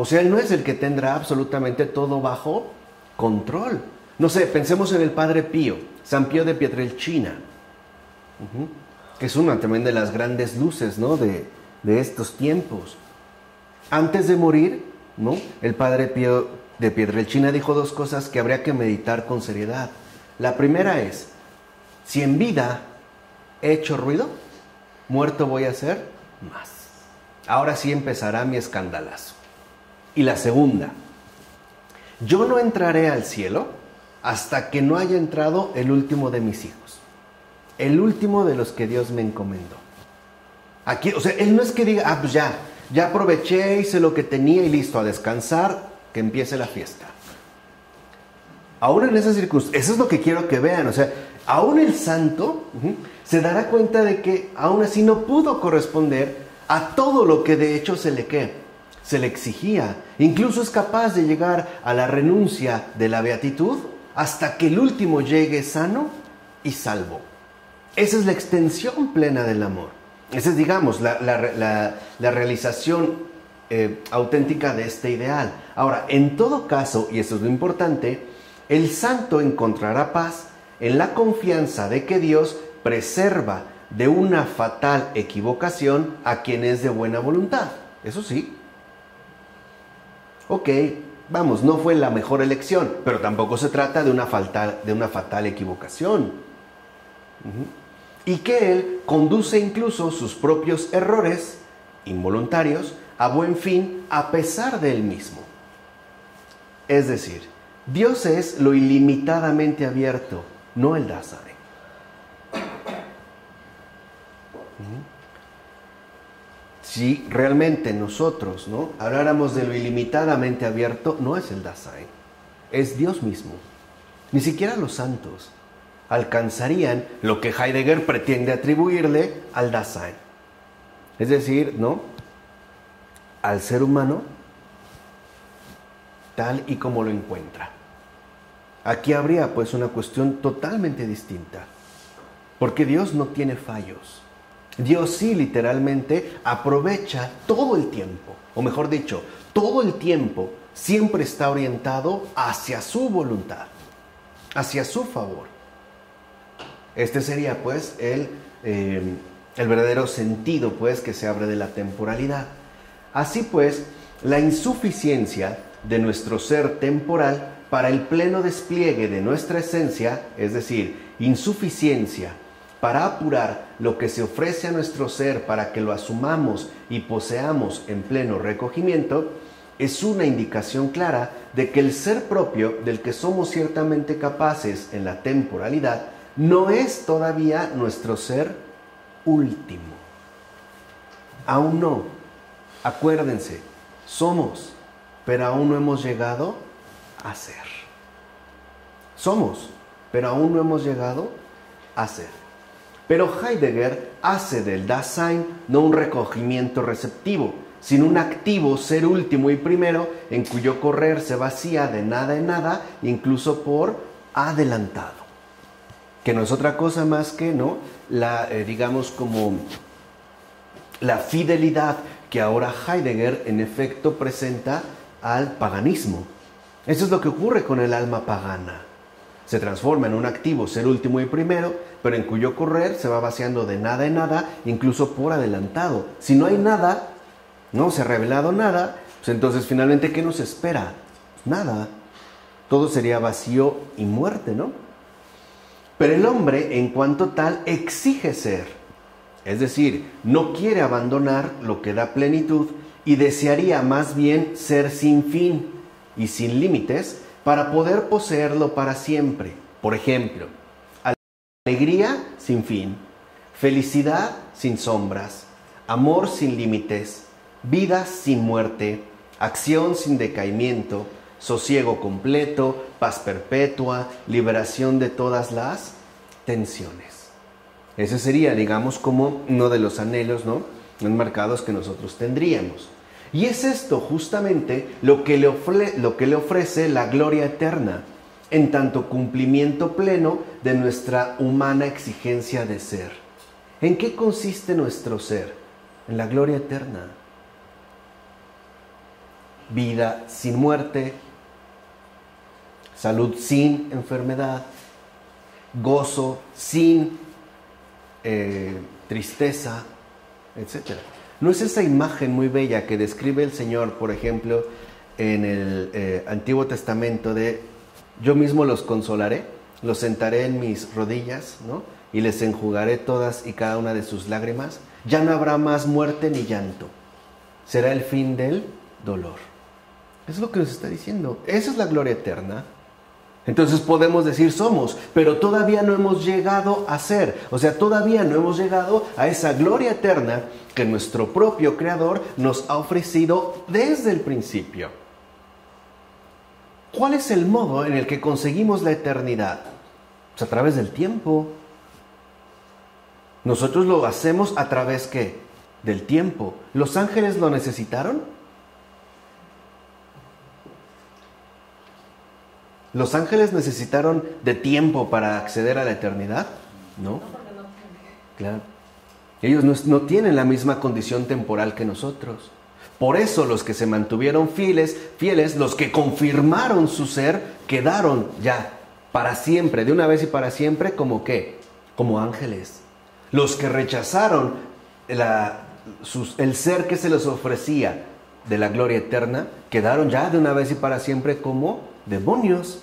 O sea, Él no es el que tendrá absolutamente todo bajo control. No sé, pensemos en el Padre Pío, San Pío de Pietrelcina, que es una también de las grandes luces ¿no? de, estos tiempos. Antes de morir, ¿no? el Padre Pío de Pietrelcina dijo dos cosas que habría que meditar con seriedad. La primera es, si en vida he hecho ruido, muerto voy a ser más. Ahora sí empezará mi escandalazo. Y la segunda, yo no entraré al cielo hasta que no haya entrado el último de mis hijos, el último de los que Dios me encomendó. Aquí, o sea, él no es que diga, ah, pues ya, ya aproveché, hice lo que tenía y listo, a descansar, que empiece la fiesta. Ahora en esas circunstancias, eso es lo que quiero que vean, o sea, aún el santo se dará cuenta de que aún así no pudo corresponder a todo lo que de hecho se le quede se le exigía. Incluso es capaz de llegar a la renuncia de la beatitud hasta que el último llegue sano y salvo. Esa es la extensión plena del amor. Esa es, digamos, la, realización eh, auténtica de este ideal. Ahora, en todo caso, y eso es lo importante, el santo encontrará paz en la confianza de que Dios preserva de una fatal equivocación a quien es de buena voluntad. Eso sí. Ok, vamos, no fue la mejor elección, pero tampoco se trata de una, fatal, de una fatal equivocación. Y que Él conduce incluso sus propios errores involuntarios a buen fin a pesar de Él mismo. Es decir, Dios es lo ilimitadamente abierto, no el Dasein. Si realmente nosotros ¿no? habláramos de lo ilimitadamente abierto, no es el Dasein, es Dios mismo. Ni siquiera los santos alcanzarían lo que Heidegger pretende atribuirle al Dasein. Es decir, ¿no? Al ser humano tal y como lo encuentra. Aquí habría pues una cuestión totalmente distinta, porque Dios no tiene fallos. Dios sí literalmente aprovecha todo el tiempo, o mejor dicho, todo el tiempo siempre está orientado hacia su voluntad, hacia su favor. Este sería pues el, eh, el verdadero sentido pues que se abre de la temporalidad. Así pues, la insuficiencia de nuestro ser temporal para el pleno despliegue de nuestra esencia, es decir, insuficiencia para apurar lo que se ofrece a nuestro ser para que lo asumamos y poseamos en pleno recogimiento, es una indicación clara de que el ser propio del que somos ciertamente capaces en la temporalidad no es todavía nuestro ser último. Aún no. Acuérdense, somos, pero aún no hemos llegado a ser. Somos, pero aún no hemos llegado a ser. Pero Heidegger hace del Dasein no un recogimiento receptivo, sino un activo ser último y primero en cuyo correr se vacía de nada en nada, incluso por adelantado. Que no es otra cosa más que, ¿no? La, eh, digamos, como la fidelidad que ahora Heidegger en efecto presenta al paganismo. Eso es lo que ocurre con el alma pagana. Se transforma en un activo ser último y primero, pero en cuyo correr se va vaciando de nada en nada, incluso por adelantado. Si no hay nada, no se ha revelado nada, pues entonces finalmente, ¿qué nos espera? Nada. Todo sería vacío y muerte, ¿no? Pero el hombre, en cuanto tal, exige ser. Es decir, no quiere abandonar lo que da plenitud y desearía más bien ser sin fin y sin límites para poder poseerlo para siempre. Por ejemplo, alegría sin fin, felicidad sin sombras, amor sin límites, vida sin muerte, acción sin decaimiento, sosiego completo, paz perpetua, liberación de todas las tensiones. Ese sería, digamos, como uno de los anhelos ¿no? enmarcados que nosotros tendríamos. Y es esto justamente lo que, le lo que le ofrece la gloria eterna, en tanto cumplimiento pleno de nuestra humana exigencia de ser. ¿En qué consiste nuestro ser? En la gloria eterna. Vida sin muerte, salud sin enfermedad, gozo sin eh, tristeza, etc. ¿No es esa imagen muy bella que describe el Señor, por ejemplo, en el eh, Antiguo Testamento de yo mismo los consolaré, los sentaré en mis rodillas, ¿no? Y les enjugaré todas y cada una de sus lágrimas. Ya no habrá más muerte ni llanto. Será el fin del dolor. Es lo que nos está diciendo. Esa es la gloria eterna. Entonces podemos decir somos, pero todavía no hemos llegado a ser. O sea, todavía no hemos llegado a esa gloria eterna que nuestro propio Creador nos ha ofrecido desde el principio. ¿Cuál es el modo en el que conseguimos la eternidad? Pues a través del tiempo. Nosotros lo hacemos a través ¿qué? del tiempo. ¿Los ángeles lo necesitaron? ¿Los ángeles necesitaron de tiempo para acceder a la eternidad? No. Claro. Ellos no, tienen la misma condición temporal que nosotros. Por eso los que se mantuvieron fieles, fieles, los que confirmaron su ser, quedaron ya para siempre, de una vez y para siempre, como qué? Como ángeles. Los que rechazaron el ser que se les ofrecía de la gloria eterna, quedaron ya de una vez y para siempre como demonios.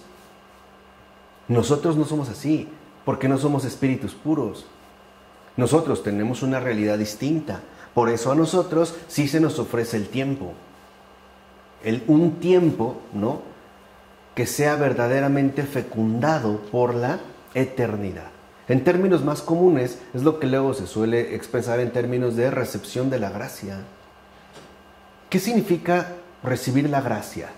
Nosotros no somos así, porque no somos espíritus puros. Nosotros tenemos una realidad distinta. Por eso a nosotros sí se nos ofrece el tiempo. El, un tiempo, ¿no? Que sea verdaderamente fecundado por la eternidad. En términos más comunes, es lo que luego se suele expresar en términos de recepción de la gracia. ¿Qué significa recibir la gracia?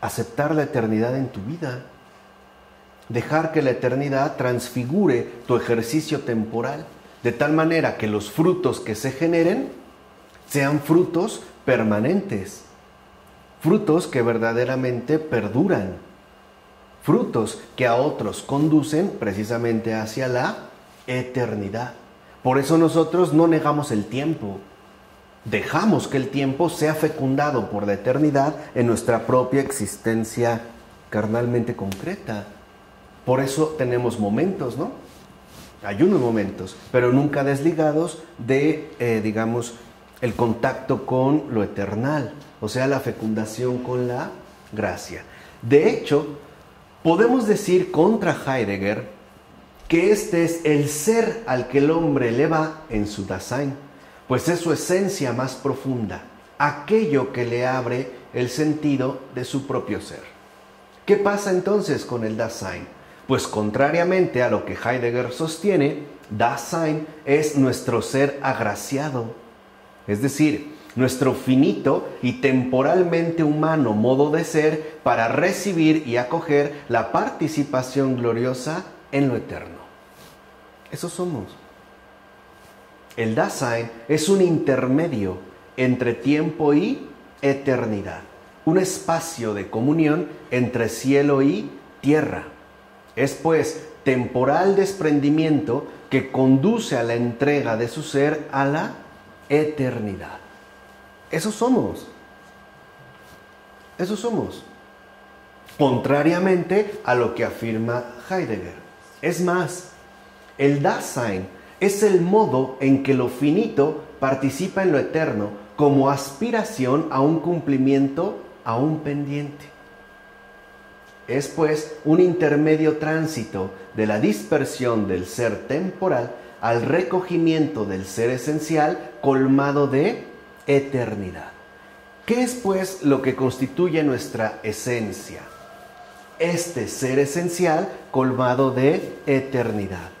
Aceptar la eternidad en tu vida. Dejar que la eternidad transfigure tu ejercicio temporal, de tal manera que los frutos que se generen sean frutos permanentes, frutos que verdaderamente perduran, frutos que a otros conducen precisamente hacia la eternidad. Por eso nosotros no negamos el tiempo, dejamos que el tiempo sea fecundado por la eternidad en nuestra propia existencia carnalmente concreta. Por eso tenemos momentos, ¿no? Hay unos momentos, pero nunca desligados de, eh, digamos, el contacto con lo eternal, o sea, la fecundación con la gracia. De hecho, podemos decir contra Heidegger que este es el ser al que el hombre le va en su Dasein pues es su esencia más profunda, aquello que le abre el sentido de su propio ser. ¿Qué pasa entonces con el Dasein? Pues contrariamente a lo que Heidegger sostiene, Dasein es nuestro ser agraciado, es decir, nuestro finito y temporalmente humano modo de ser para recibir y acoger la participación gloriosa en lo eterno. Eso somos. El Dasein es un intermedio entre tiempo y eternidad, un espacio de comunión entre cielo y tierra. Es pues temporal desprendimiento que conduce a la entrega de su ser a la eternidad. Eso somos. Eso somos. Contrariamente a lo que afirma Heidegger. Es más, el Dasein es el modo en que lo finito participa en lo eterno como aspiración a un cumplimiento aún pendiente. Es pues un intermedio tránsito de la dispersión del ser temporal al recogimiento del ser esencial colmado de eternidad. ¿Qué es pues lo que constituye nuestra esencia? Este ser esencial colmado de eternidad.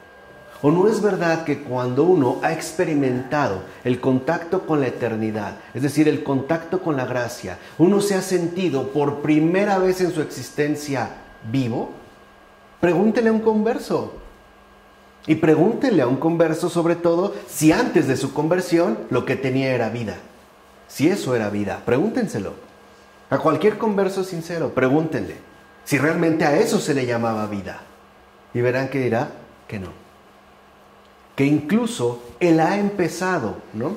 ¿O no es verdad que cuando uno ha experimentado el contacto con la eternidad, es decir, el contacto con la gracia, uno se ha sentido por primera vez en su existencia vivo? Pregúntele a un converso. Y pregúntele a un converso sobre todo si antes de su conversión lo que tenía era vida. Si eso era vida, pregúntenselo. A cualquier converso sincero, pregúntenle si realmente a eso se le llamaba vida. Y verán que dirá que no que incluso él ha empezado ¿no?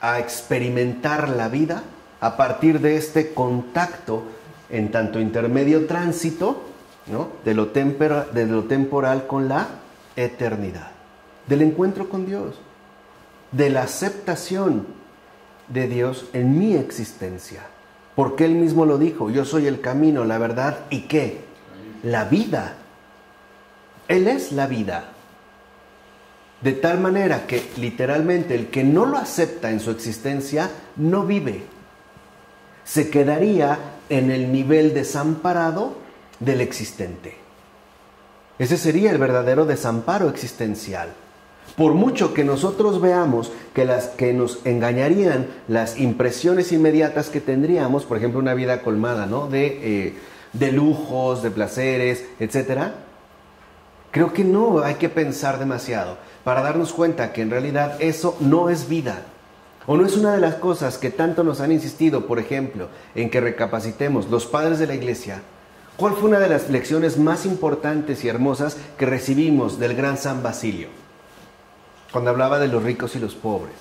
a experimentar la vida a partir de este contacto en tanto intermedio tránsito ¿no? de, lo de lo temporal con la eternidad, del encuentro con Dios, de la aceptación de Dios en mi existencia. Porque Él mismo lo dijo, yo soy el camino, la verdad y qué? La vida. Él es la vida. De tal manera que literalmente el que no lo acepta en su existencia no vive. Se quedaría en el nivel desamparado del existente. Ese sería el verdadero desamparo existencial. Por mucho que nosotros veamos que, las, que nos engañarían las impresiones inmediatas que tendríamos, por ejemplo, una vida colmada ¿no? de, eh, de lujos, de placeres, etc., creo que no hay que pensar demasiado para darnos cuenta que en realidad eso no es vida. O no es una de las cosas que tanto nos han insistido, por ejemplo, en que recapacitemos los padres de la iglesia. ¿Cuál fue una de las lecciones más importantes y hermosas que recibimos del gran San Basilio? Cuando hablaba de los ricos y los pobres.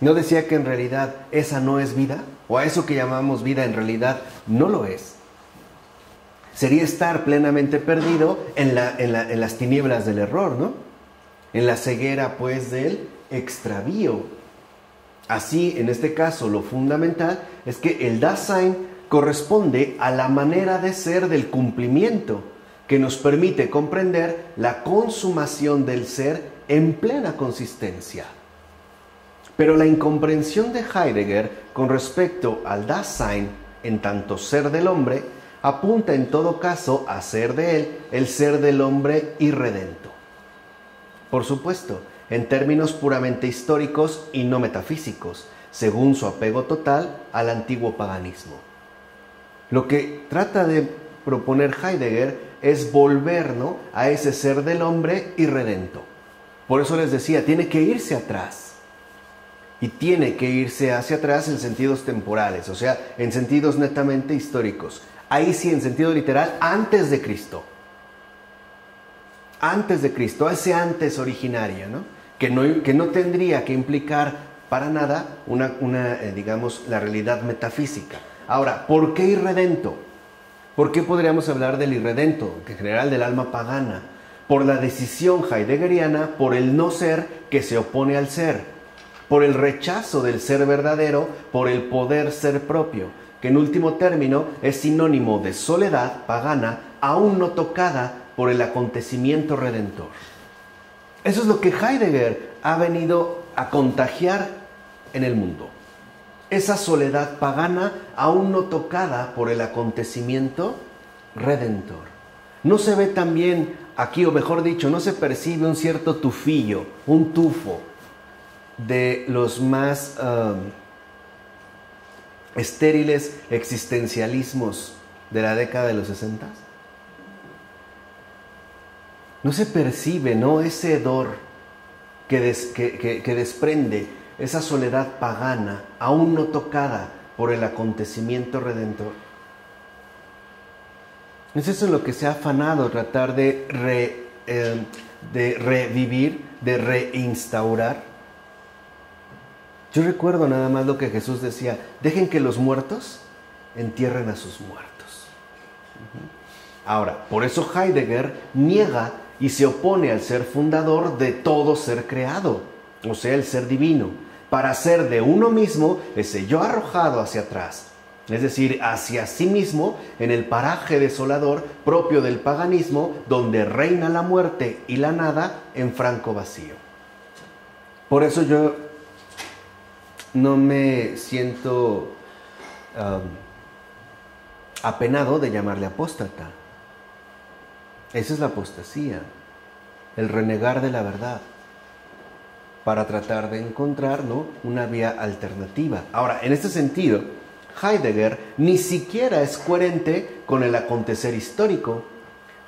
¿No decía que en realidad esa no es vida? ¿O a eso que llamamos vida en realidad no lo es? Sería estar plenamente perdido en, las tinieblas del error, ¿no? En la ceguera pues del extravío. Así, en este caso, lo fundamental es que el Dasein corresponde a la manera de ser del cumplimiento, que nos permite comprender la consumación del ser en plena consistencia. Pero la incomprensión de Heidegger con respecto al Dasein en tanto ser del hombre apunta en todo caso a ser de él el ser del hombre irredento. Por supuesto, en términos puramente históricos y no metafísicos, según su apego total al antiguo paganismo. Lo que trata de proponer Heidegger es volver a ese ser del hombre irredento. Por eso les decía, tiene que irse atrás. Y tiene que irse hacia atrás en sentidos temporales, o sea, en sentidos netamente históricos. Ahí sí, en sentido literal, antes de Cristo. Antes de Cristo, ese antes originario, ¿no? Que no, que no tendría que implicar para nada una, eh, digamos, la realidad metafísica. Ahora, ¿por qué irredento? ¿Por qué podríamos hablar del irredento, en general del alma pagana? Por la decisión heideggeriana, por el no ser que se opone al ser por el rechazo del ser verdadero, por el poder ser propio, que en último término es sinónimo de soledad pagana, aún no tocada por el acontecimiento redentor. Eso es lo que Heidegger ha venido a contagiar en el mundo. Esa soledad pagana aún no tocada por el acontecimiento redentor. No se ve también aquí, o mejor dicho, no se percibe un cierto tufillo, un tufo, de los más um, estériles existencialismos de la década de los 60? No se percibe, ¿no? Ese hedor que, que desprende esa soledad pagana, aún no tocada por el acontecimiento redentor. Es eso en lo que se ha afanado tratar de, eh, de revivir, de reinstaurar yo recuerdo nada más lo que Jesús decía, dejen que los muertos entierren a sus muertos. Ahora, por eso Heidegger niega y se opone al ser fundador de todo ser creado, o sea, el ser divino, para ser de uno mismo ese yo arrojado hacia atrás, es decir, hacia sí mismo en el paraje desolador propio del paganismo, donde reina la muerte y la nada en franco vacío. Por eso yo no me siento apenado de llamarle apóstata. Esa es la apostasía, el renegar de la verdad para tratar de encontrar una vía alternativa. Ahora, en este sentido, Heidegger ni siquiera es coherente con el acontecer histórico,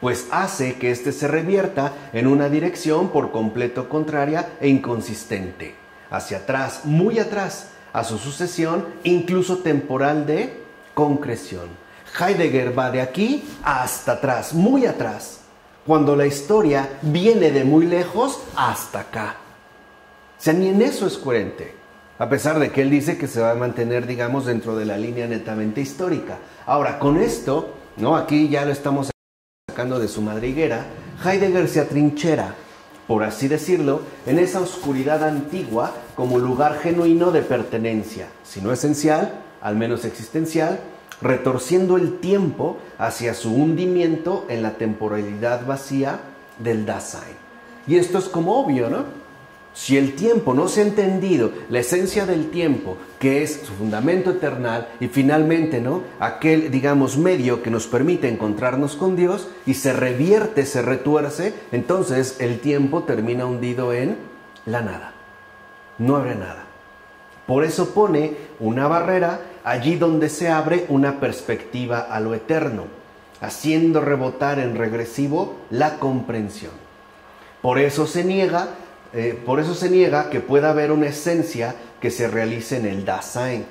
pues hace que éste se revierta en una dirección por completo contraria e inconsistente hacia atrás, muy atrás, a su sucesión, incluso temporal de concreción. Heidegger va de aquí hasta atrás, muy atrás, cuando la historia viene de muy lejos hasta acá. O sea, ni en eso es coherente, a pesar de que él dice que se va a mantener, digamos, dentro de la línea netamente histórica. Ahora, con esto, ¿no? Aquí ya lo estamos sacando de su madriguera, Heidegger se atrinchera por así decirlo, en esa oscuridad antigua como lugar genuino de pertenencia, si no esencial, al menos existencial, retorciendo el tiempo hacia su hundimiento en la temporalidad vacía del Dasein. Y esto es como obvio, ¿no? Si el tiempo no se ha entendido, la esencia del tiempo, que es su fundamento eternal y finalmente, ¿no? Aquel, digamos, medio que nos permite encontrarnos con Dios y se revierte, se retuerce, entonces el tiempo termina hundido en la nada. No habrá nada. Por eso pone una barrera allí donde se abre una perspectiva a lo eterno, haciendo rebotar en regresivo la comprensión. Por eso se niega eh, por eso se niega que pueda haber una esencia que se realice en el Dasein,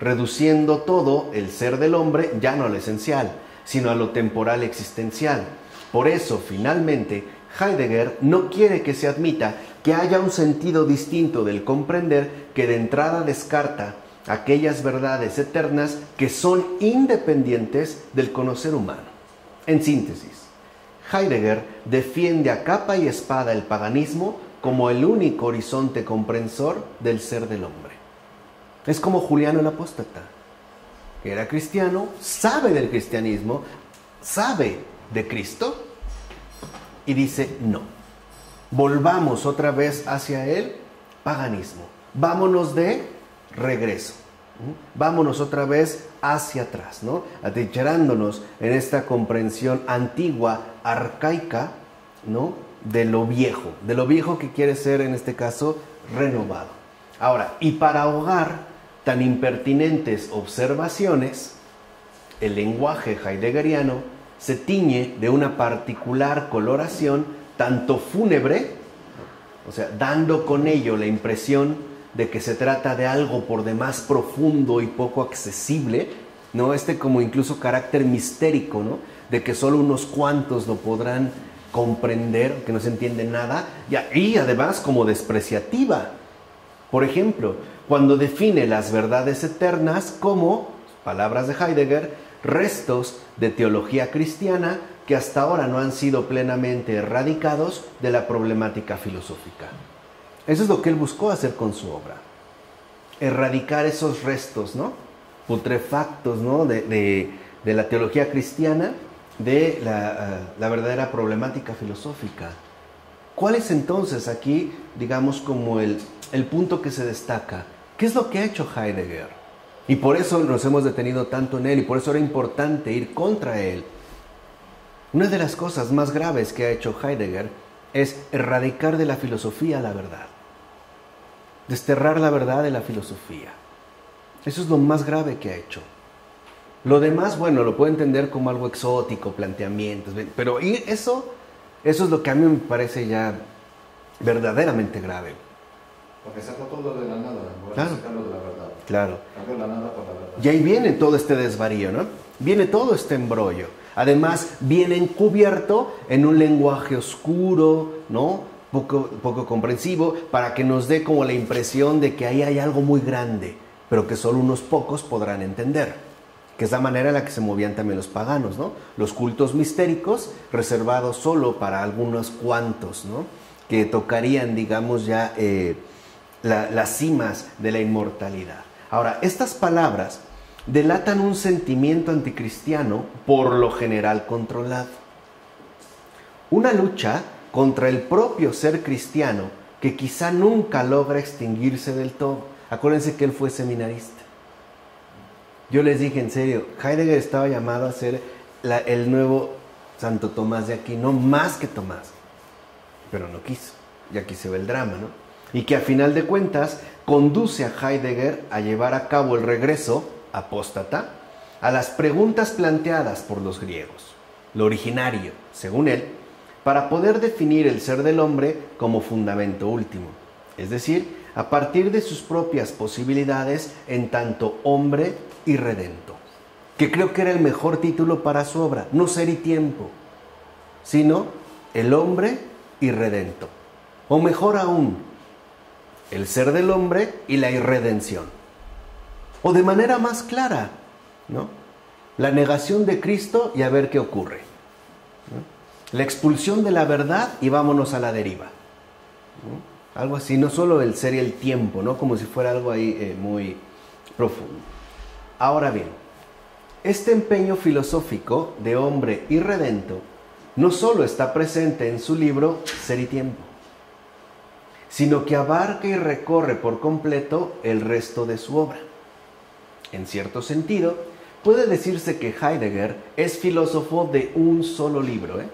reduciendo todo el ser del hombre ya no a lo esencial, sino a lo temporal existencial. Por eso, finalmente, Heidegger no quiere que se admita que haya un sentido distinto del comprender que de entrada descarta aquellas verdades eternas que son independientes del conocer humano. En síntesis, Heidegger defiende a capa y espada el paganismo como el único horizonte comprensor del ser del hombre. Es como Juliano el apóstata, que era cristiano, sabe del cristianismo, sabe de Cristo y dice no. Volvamos otra vez hacia el paganismo. Vámonos de regreso. Vámonos otra vez hacia atrás, ¿no? Atrincherándonos en esta comprensión antigua, arcaica, ¿no? De lo viejo, de lo viejo que quiere ser en este caso renovado. Ahora, y para ahogar tan impertinentes observaciones, el lenguaje heideggeriano se tiñe de una particular coloración tanto fúnebre, o sea, dando con ello la impresión de que se trata de algo por demás profundo y poco accesible, ¿no? Este como incluso carácter mistérico, ¿no? De que solo unos cuantos lo podrán comprender, que no se entiende nada, y además como despreciativa. Por ejemplo, cuando define las verdades eternas como, palabras de Heidegger, restos de teología cristiana que hasta ahora no han sido plenamente erradicados de la problemática filosófica. Eso es lo que él buscó hacer con su obra. Erradicar esos restos, ¿no? Putrefactos, ¿no? De, la teología cristiana, de la, eh, la verdadera problemática filosófica. ¿Cuál es entonces aquí, digamos, como el punto que se destaca? ¿Qué es lo que ha hecho Heidegger? Y por eso nos hemos detenido tanto en él y por eso era importante ir contra él. Una de las cosas más graves que ha hecho Heidegger es erradicar de la filosofía la verdad. Desterrar la verdad de la filosofía. Eso es lo más grave que ha hecho. Lo demás, bueno, lo puedo entender como algo exótico, planteamientos, pero eso, eso es lo que a mí me parece ya verdaderamente grave. Porque sacó todo de la nada, claro. sacarlo de la verdad. Claro. la nada por la verdad. Y ahí viene todo este desvarío, ¿no? Viene todo este embrollo. Además, viene encubierto en un lenguaje oscuro, ¿no? Poco, poco comprensivo, para que nos dé como la impresión de que ahí hay algo muy grande, pero que solo unos pocos podrán entender. Que es la manera en la que se movían también los paganos, ¿no? Los cultos mistéricos reservados solo para algunos cuantos, ¿no? Que tocarían, digamos, ya eh, las cimas de la inmortalidad. Ahora, estas palabras delatan un sentimiento anticristiano por lo general controlado. Una lucha contra el propio ser cristiano que quizá nunca logra extinguirse del todo. Acuérdense que él fue seminarista. Yo les dije en serio, Heidegger estaba llamado a ser el nuevo Santo Tomás de aquí, no más que Tomás, pero no quiso. Y aquí se ve el drama, ¿no? Y que a final de cuentas conduce a Heidegger a llevar a cabo el regreso apóstata a las preguntas planteadas por los griegos, lo originario, según él, para poder definir el ser del hombre como fundamento último, es decir, a partir de sus propias posibilidades en tanto hombre y redento, que creo que era el mejor título para su obra, no ser y tiempo, sino el hombre y redento, o mejor aún, el ser del hombre y la irredención o de manera más clara, ¿no? La negación de Cristo y a ver qué ocurre. La expulsión de la verdad y vámonos a la deriva. Algo así, no solo el ser y el tiempo, ¿no? Como si fuera algo ahí eh, muy profundo. Ahora bien, este empeño filosófico de hombre irredento no solo está presente en su libro Ser y Tiempo, sino que abarca y recorre por completo el resto de su obra. En cierto sentido, puede decirse que Heidegger es filósofo de un solo libro, ¿eh?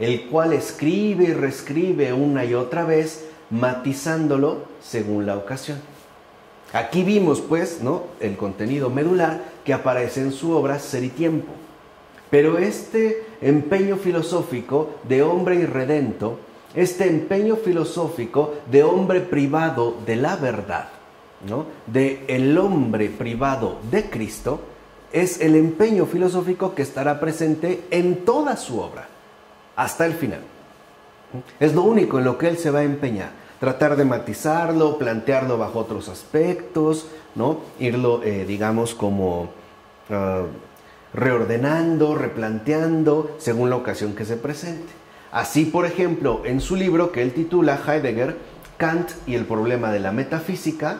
El cual escribe y reescribe una y otra vez, matizándolo según la ocasión. Aquí vimos, pues, ¿no? el contenido medular que aparece en su obra Ser y Tiempo. Pero este empeño filosófico de hombre irredento, este empeño filosófico de hombre privado de la verdad, de el hombre privado de Cristo es el empeño filosófico que estará presente en toda su obra, hasta el final. Es lo único en lo que él se va a empeñar, tratar de matizarlo, plantearlo bajo otros aspectos, ¿no? irlo, eh, digamos, como ah, reordenando, replanteando según la ocasión que se presente. Así, por ejemplo, en su libro que él titula Heidegger, Kant y el problema de la metafísica,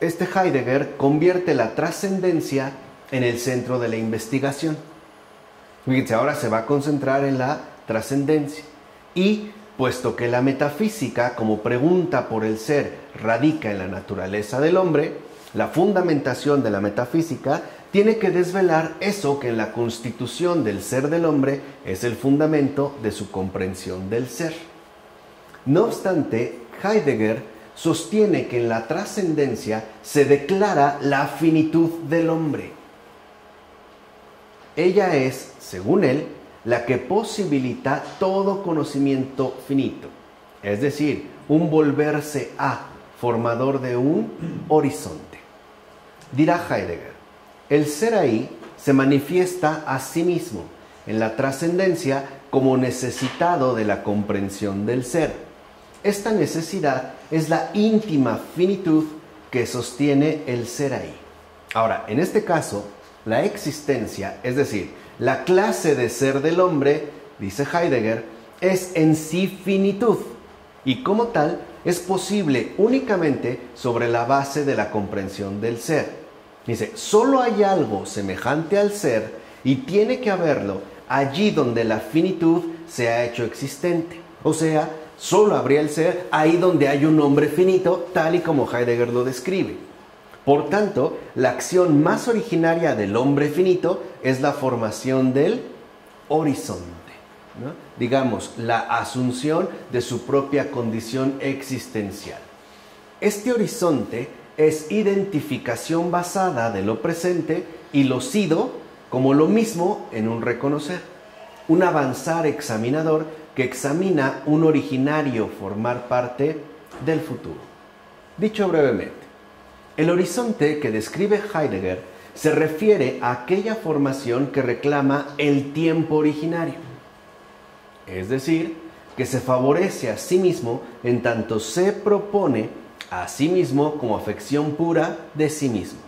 este Heidegger convierte la trascendencia en el centro de la investigación. Fíjense, ahora se va a concentrar en la trascendencia. Y puesto que la metafísica, como pregunta por el ser, radica en la naturaleza del hombre, la fundamentación de la metafísica tiene que desvelar eso que en la constitución del ser del hombre es el fundamento de su comprensión del ser. No obstante, Heidegger sostiene que en la trascendencia se declara la finitud del hombre. Ella es, según él, la que posibilita todo conocimiento finito, es decir, un volverse a, formador de un horizonte. Dirá Heidegger, el ser ahí se manifiesta a sí mismo en la trascendencia como necesitado de la comprensión del ser. Esta necesidad es la íntima finitud que sostiene el ser ahí. Ahora, en este caso, la existencia, es decir, la clase de ser del hombre, dice Heidegger, es en sí finitud y como tal es posible únicamente sobre la base de la comprensión del ser. Dice, solo hay algo semejante al ser y tiene que haberlo allí donde la finitud se ha hecho existente. O sea, solo habría el ser ahí donde hay un hombre finito, tal y como Heidegger lo describe. Por tanto, la acción más originaria del hombre finito es la formación del horizonte. Digamos, la asunción de su propia condición existencial. Este horizonte es identificación basada de lo presente y lo sido como lo mismo en un reconocer. Un avanzar examinador que examina un originario formar parte del futuro. Dicho brevemente, el horizonte que describe Heidegger se refiere a aquella formación que reclama el tiempo originario, es decir, que se favorece a sí mismo en tanto se propone a sí mismo como afección pura de sí mismo.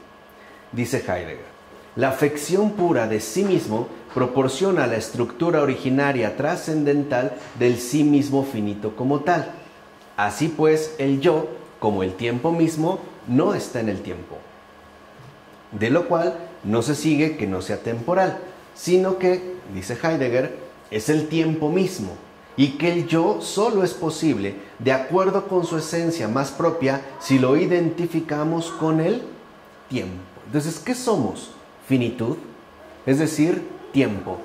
Dice Heidegger, la afección pura de sí mismo proporciona la estructura originaria trascendental del sí mismo finito como tal. Así pues, el yo, como el tiempo mismo, no está en el tiempo. De lo cual no se sigue que no sea temporal, sino que, dice Heidegger, es el tiempo mismo y que el yo solo es posible de acuerdo con su esencia más propia si lo identificamos con el tiempo. Entonces, ¿qué somos? Finitud, es decir, tiempo.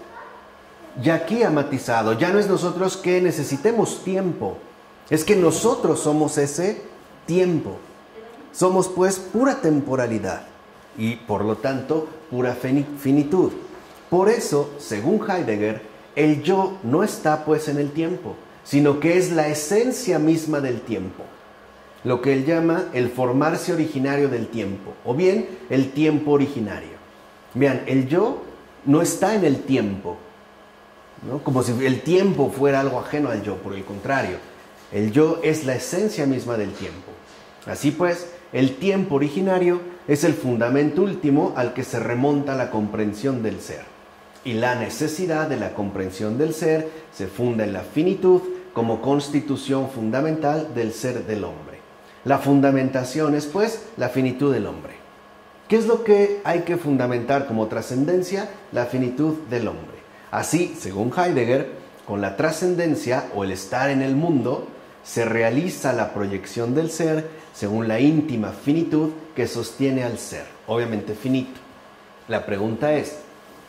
Y aquí ha matizado, ya no es nosotros que necesitemos tiempo, es que nosotros somos ese tiempo. Somos pues pura temporalidad y por lo tanto pura finitud. Por eso, según Heidegger, el yo no está pues en el tiempo, sino que es la esencia misma del tiempo, lo que él llama el formarse originario del tiempo, o bien el tiempo originario. Vean, el yo no está en el tiempo, ¿no? como si el tiempo fuera algo ajeno al yo, por el contrario, el yo es la esencia misma del tiempo. Así pues, el tiempo originario es el fundamento último al que se remonta la comprensión del ser. Y la necesidad de la comprensión del ser se funda en la finitud como constitución fundamental del ser del hombre. La fundamentación es pues la finitud del hombre. ¿Qué es lo que hay que fundamentar como trascendencia? La finitud del hombre. Así, según Heidegger, con la trascendencia o el estar en el mundo, se realiza la proyección del ser según la íntima finitud que sostiene al ser, obviamente finito. La pregunta es,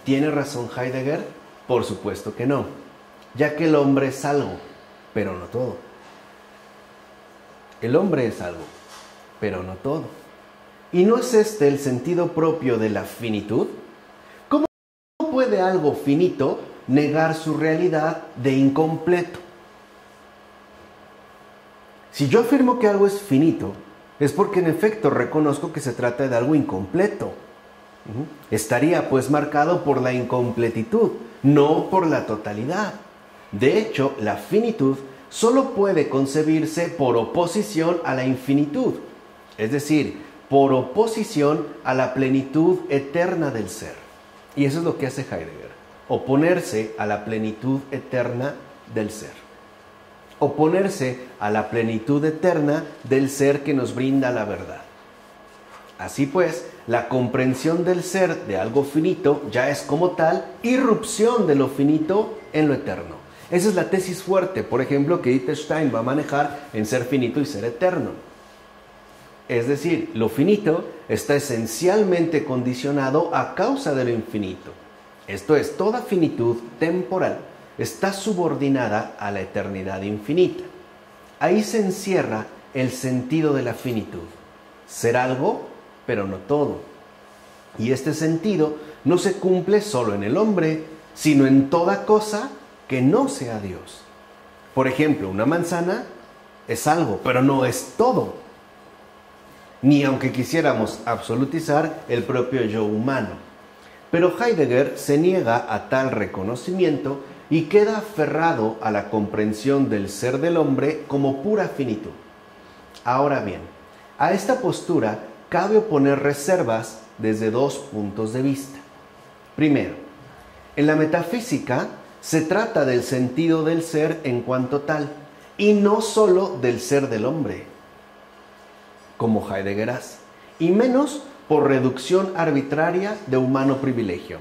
¿tiene razón Heidegger? Por supuesto que no, ya que el hombre es algo, pero no todo. El hombre es algo, pero no todo. ¿Y no es este el sentido propio de la finitud? ¿Cómo puede algo finito negar su realidad de incompleto? Si yo afirmo que algo es finito, es porque en efecto reconozco que se trata de algo incompleto. Estaría pues marcado por la incompletitud, no por la totalidad. De hecho, la finitud solo puede concebirse por oposición a la infinitud, es decir, por oposición a la plenitud eterna del ser. Y eso es lo que hace Heidegger, oponerse a la plenitud eterna del ser. Oponerse a la plenitud eterna del ser que nos brinda la verdad. Así pues, la comprensión del ser de algo finito ya es como tal irrupción de lo finito en lo eterno. Esa es la tesis fuerte, por ejemplo, que Dieter Stein va a manejar en ser finito y ser eterno. Es decir, lo finito está esencialmente condicionado a causa de lo infinito. Esto es, toda finitud temporal está subordinada a la eternidad infinita. Ahí se encierra el sentido de la finitud. Ser algo, pero no todo. Y este sentido no se cumple solo en el hombre, sino en toda cosa que no sea Dios. Por ejemplo, una manzana es algo, pero no es todo ni aunque quisiéramos absolutizar el propio yo humano. Pero Heidegger se niega a tal reconocimiento y queda aferrado a la comprensión del ser del hombre como pura finitud. Ahora bien, a esta postura cabe oponer reservas desde dos puntos de vista. Primero, en la metafísica se trata del sentido del ser en cuanto tal y no sólo del ser del hombre como Heidegger hace, y menos por reducción arbitraria de humano privilegio.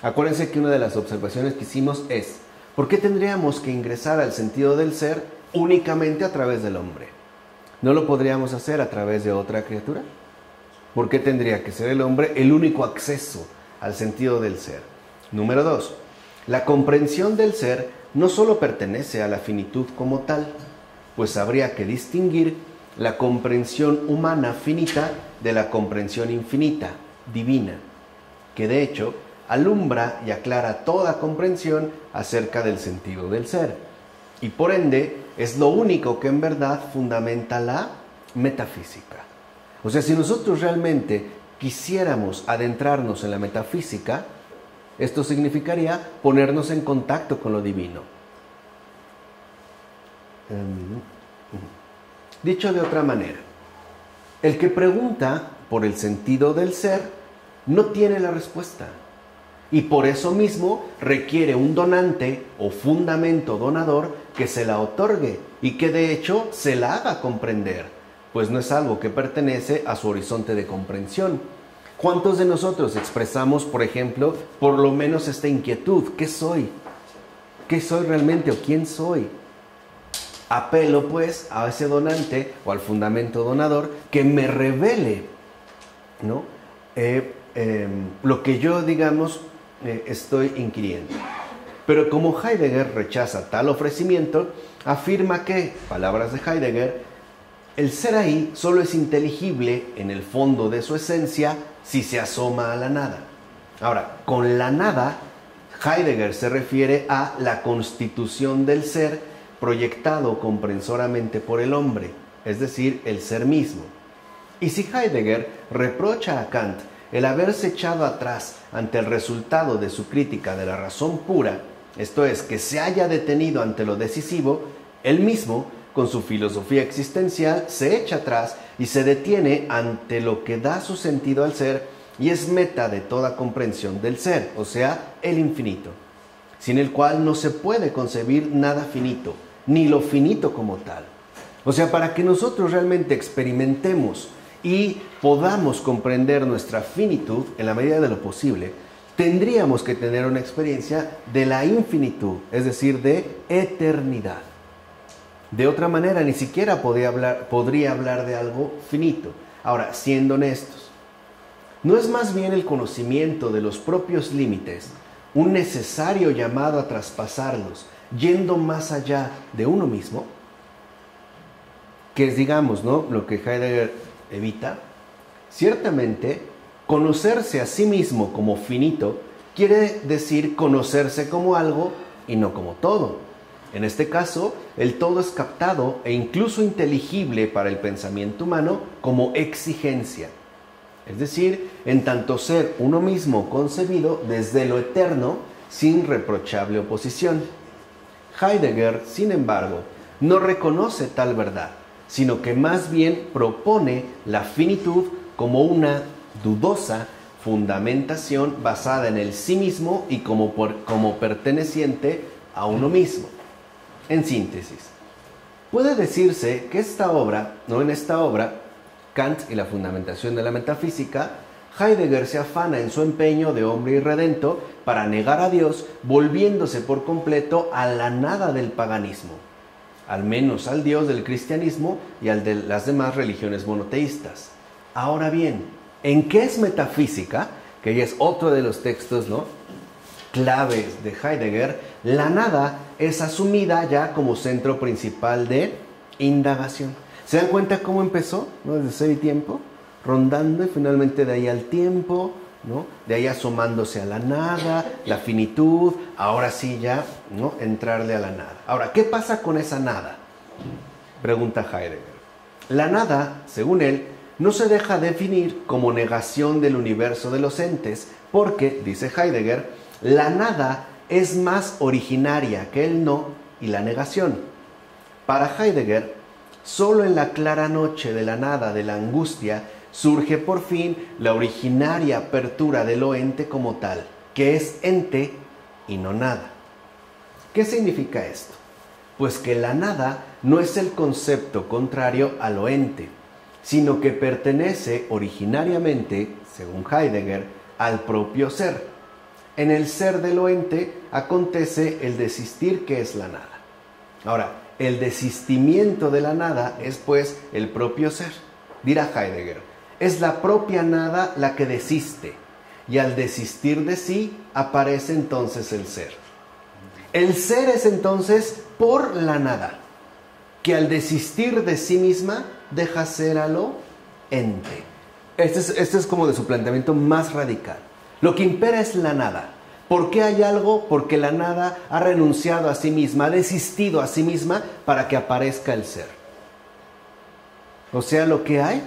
Acuérdense que una de las observaciones que hicimos es, ¿por qué tendríamos que ingresar al sentido del ser únicamente a través del hombre? ¿No lo podríamos hacer a través de otra criatura? ¿Por qué tendría que ser el hombre el único acceso al sentido del ser? Número dos, la comprensión del ser no solo pertenece a la finitud como tal, pues habría que distinguir la comprensión humana finita de la comprensión infinita, divina, que de hecho alumbra y aclara toda comprensión acerca del sentido del ser. Y por ende es lo único que en verdad fundamenta la metafísica. O sea, si nosotros realmente quisiéramos adentrarnos en la metafísica, esto significaría ponernos en contacto con lo divino. Em, Dicho de otra manera, el que pregunta por el sentido del ser no tiene la respuesta y por eso mismo requiere un donante o fundamento donador que se la otorgue y que de hecho se la haga comprender, pues no es algo que pertenece a su horizonte de comprensión. ¿Cuántos de nosotros expresamos, por ejemplo, por lo menos esta inquietud? ¿Qué soy? ¿Qué soy realmente o quién soy? Apelo pues a ese donante o al fundamento donador que me revele ¿no? Eh, em, lo que yo, digamos, eh, estoy inquiriendo. Pero como Heidegger rechaza tal ofrecimiento, afirma que, palabras de Heidegger, el ser ahí solo es inteligible en el fondo de su esencia si se asoma a la nada. Ahora, con la nada, Heidegger se refiere a la constitución del ser proyectado comprensoramente por el hombre, es decir, el ser mismo. Y si Heidegger reprocha a Kant el haberse echado atrás ante el resultado de su crítica de la razón pura, esto es, que se haya detenido ante lo decisivo, él mismo, con su filosofía existencial, se echa atrás y se detiene ante lo que da su sentido al ser y es meta de toda comprensión del ser, o sea, el infinito sin el cual no se puede concebir nada finito, ni lo finito como tal. O sea, para que nosotros realmente experimentemos y podamos comprender nuestra finitud en la medida de lo posible, tendríamos que tener una experiencia de la infinitud, es decir, de eternidad. De otra manera, ni siquiera podría hablar, podría hablar de algo finito. Ahora, siendo honestos, ¿no es más bien el conocimiento de los propios límites un necesario llamado a traspasarlos, yendo más allá de uno mismo, que es, digamos, ¿no? lo que Heidegger evita, ciertamente conocerse a sí mismo como finito quiere decir conocerse como algo y no como todo. En este caso, el todo es captado e incluso inteligible para el pensamiento humano como exigencia es decir, en tanto ser uno mismo concebido desde lo eterno sin reprochable oposición. Heidegger, sin embargo, no reconoce tal verdad, sino que más bien propone la finitud como una dudosa fundamentación basada en el sí mismo y como, como perteneciente a uno mismo. En síntesis, puede decirse que esta obra, no en esta obra, Kant y la fundamentación de la metafísica, Heidegger se afana en su empeño de hombre irredento para negar a Dios, volviéndose por completo a la nada del paganismo, al menos al Dios del cristianismo y al de las demás religiones monoteístas. Ahora bien, ¿en qué es metafísica? Que ya es otro de los textos ¿no? claves de Heidegger, la nada es asumida ya como centro principal de indagación. ¿Se dan cuenta cómo empezó? ¿no? Desde ser y tiempo rondando y finalmente de ahí al tiempo, De ahí asomándose a la nada, la finitud, ahora sí ya, ¿no? Entrarle a la nada. Ahora, ¿qué pasa con esa nada? Pregunta Heidegger. La nada, según él, no se deja definir como negación del universo de los entes, porque, dice Heidegger, la nada es más originaria que el no y la negación. Para Heidegger, solo en la clara noche de la nada, de la angustia, surge por fin la originaria apertura de lo ente como tal, que es ente y no nada. ¿Qué significa esto? Pues que la nada no es el concepto contrario a lo ente, sino que pertenece originariamente, según Heidegger, al propio ser. En el ser de lo ente acontece el desistir que es la nada. Ahora, el desistimiento de la nada es pues el propio ser. Dirá Heidegger, es la propia nada la que desiste. Y al desistir de sí, aparece entonces el ser. El ser es entonces por la nada, que al desistir de sí misma deja ser a lo ente. Este es, este es como de su planteamiento más radical. Lo que impera es la nada. ¿Por qué hay algo? Porque la nada ha renunciado a sí misma, ha desistido a sí misma para que aparezca el ser. O sea, lo que hay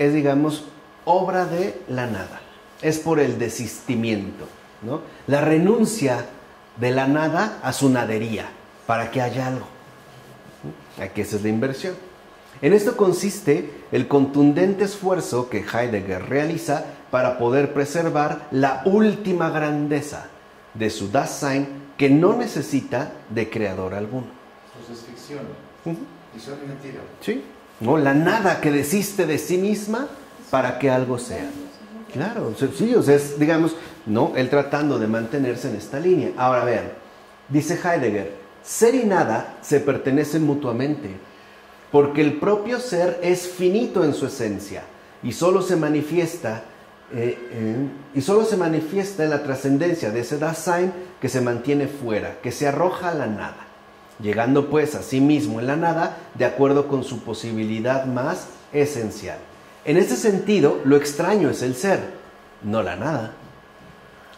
es, digamos, obra de la nada. Es por el desistimiento, ¿no? La renuncia de la nada a su nadería, para que haya algo. Aquí esa es la inversión. En esto consiste el contundente esfuerzo que Heidegger realiza para poder preservar la última grandeza de su Dasein que no necesita de creador alguno. Eso es ficción. Y son mentira. Sí. ¿No? La nada que desiste de sí misma para que algo sea. Claro, sea, es, digamos, ¿no? Él tratando de mantenerse en esta línea. Ahora vean, dice Heidegger, ser y nada se pertenecen mutuamente, porque el propio ser es finito en su esencia y solo se manifiesta eh, y solo se manifiesta en la trascendencia de ese Dasein que se mantiene fuera, que se arroja a la nada llegando pues a sí mismo en la nada de acuerdo con su posibilidad más esencial. En este sentido, lo extraño es el ser, no la nada.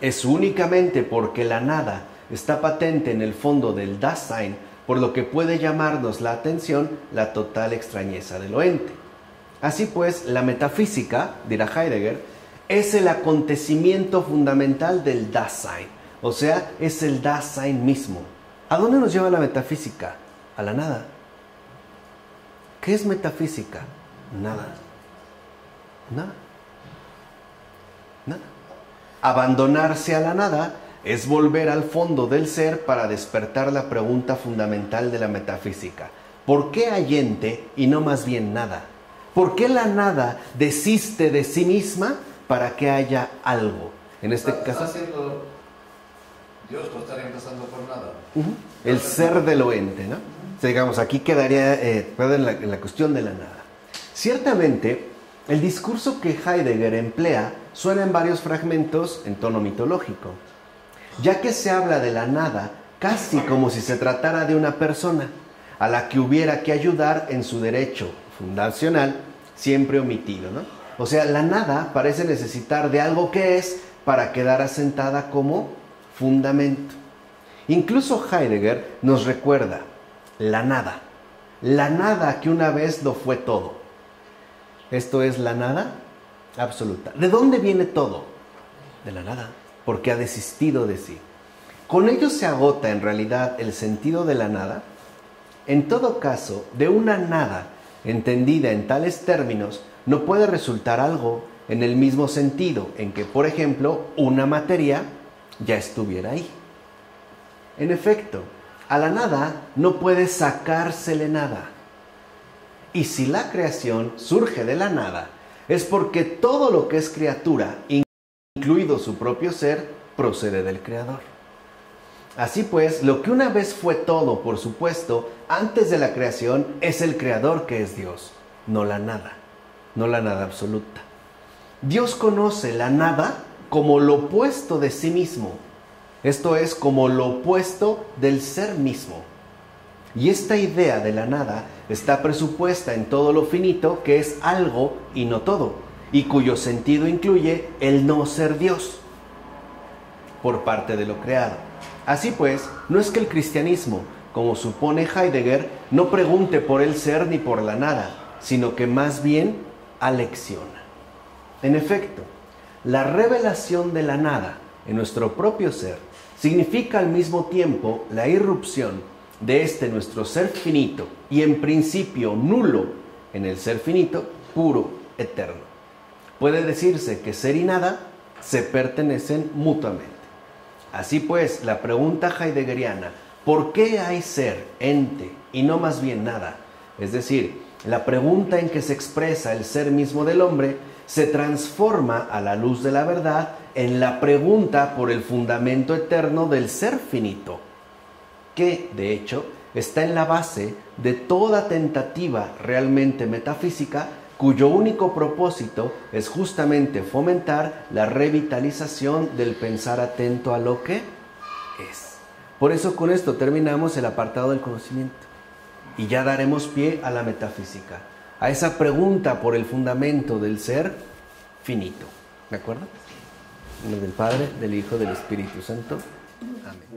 Es únicamente porque la nada está patente en el fondo del Dasein, por lo que puede llamarnos la atención la total extrañeza del ente. Así pues, la metafísica, dirá Heidegger, es el acontecimiento fundamental del Dasein, o sea, es el Dasein mismo. ¿A dónde nos lleva la metafísica? A la nada. ¿Qué es metafísica? Nada. Nada. Nada. Abandonarse a la nada es volver al fondo del ser para despertar la pregunta fundamental de la metafísica. ¿Por qué hay ente y no más bien nada? ¿Por qué la nada desiste de sí misma para que haya algo? En este caso... Dios no estaría empezando por nada. El ser del ente, ¿no? digamos, aquí quedaría eh, la, en la cuestión de la nada. Ciertamente, el discurso que Heidegger emplea suena en varios fragmentos en tono mitológico, ya que se habla de la nada casi como si se tratara de una persona a la que hubiera que ayudar en su derecho fundacional siempre omitido, ¿no? O sea, la nada parece necesitar de algo que es para quedar asentada como fundamento. Incluso Heidegger nos recuerda la nada, la nada que una vez lo fue todo. Esto es la nada absoluta. ¿De dónde viene todo? De la nada, porque ha desistido de sí. Con ello se agota en realidad el sentido de la nada. En todo caso, de una nada entendida en tales términos, no puede resultar algo en el mismo sentido en que, por ejemplo, una materia ya estuviera ahí. En efecto, A la nada no puede sacársele nada. Y si la creación surge de la nada, es porque todo lo que es criatura, incluido su propio ser, procede del Creador. Así pues, lo que una vez fue todo, por supuesto, antes de la creación, es el Creador que es Dios, no la nada, no la nada absoluta. Dios conoce la nada como lo opuesto de sí mismo, esto es como lo opuesto del ser mismo. Y esta idea de la nada está presupuesta en todo lo finito, que es algo y no todo, y cuyo sentido incluye el no ser Dios por parte de lo creado. Así pues, no es que el cristianismo, como supone Heidegger, no pregunte por el ser ni por la nada, sino que más bien alecciona. En efecto, la revelación de la nada en nuestro propio ser significa al mismo tiempo la irrupción de este nuestro ser finito y en principio nulo en el ser finito, puro, eterno. Puede decirse que ser y nada se pertenecen mutuamente. Así pues, la pregunta heideggeriana, ¿por qué hay ser, ente y no más bien nada? Es decir, la pregunta en que se expresa el ser mismo del hombre se transforma a la luz de la verdad en la pregunta por el fundamento eterno del ser finito, que de hecho está en la base de toda tentativa realmente metafísica cuyo único propósito es justamente fomentar la revitalización del pensar atento a lo que es. Por eso con esto terminamos el apartado del conocimiento y ya daremos pie a la metafísica, a esa pregunta por el fundamento del ser finito. ¿De acuerdo? En nombre del Padre, del Hijo, del Espíritu Santo. Amén.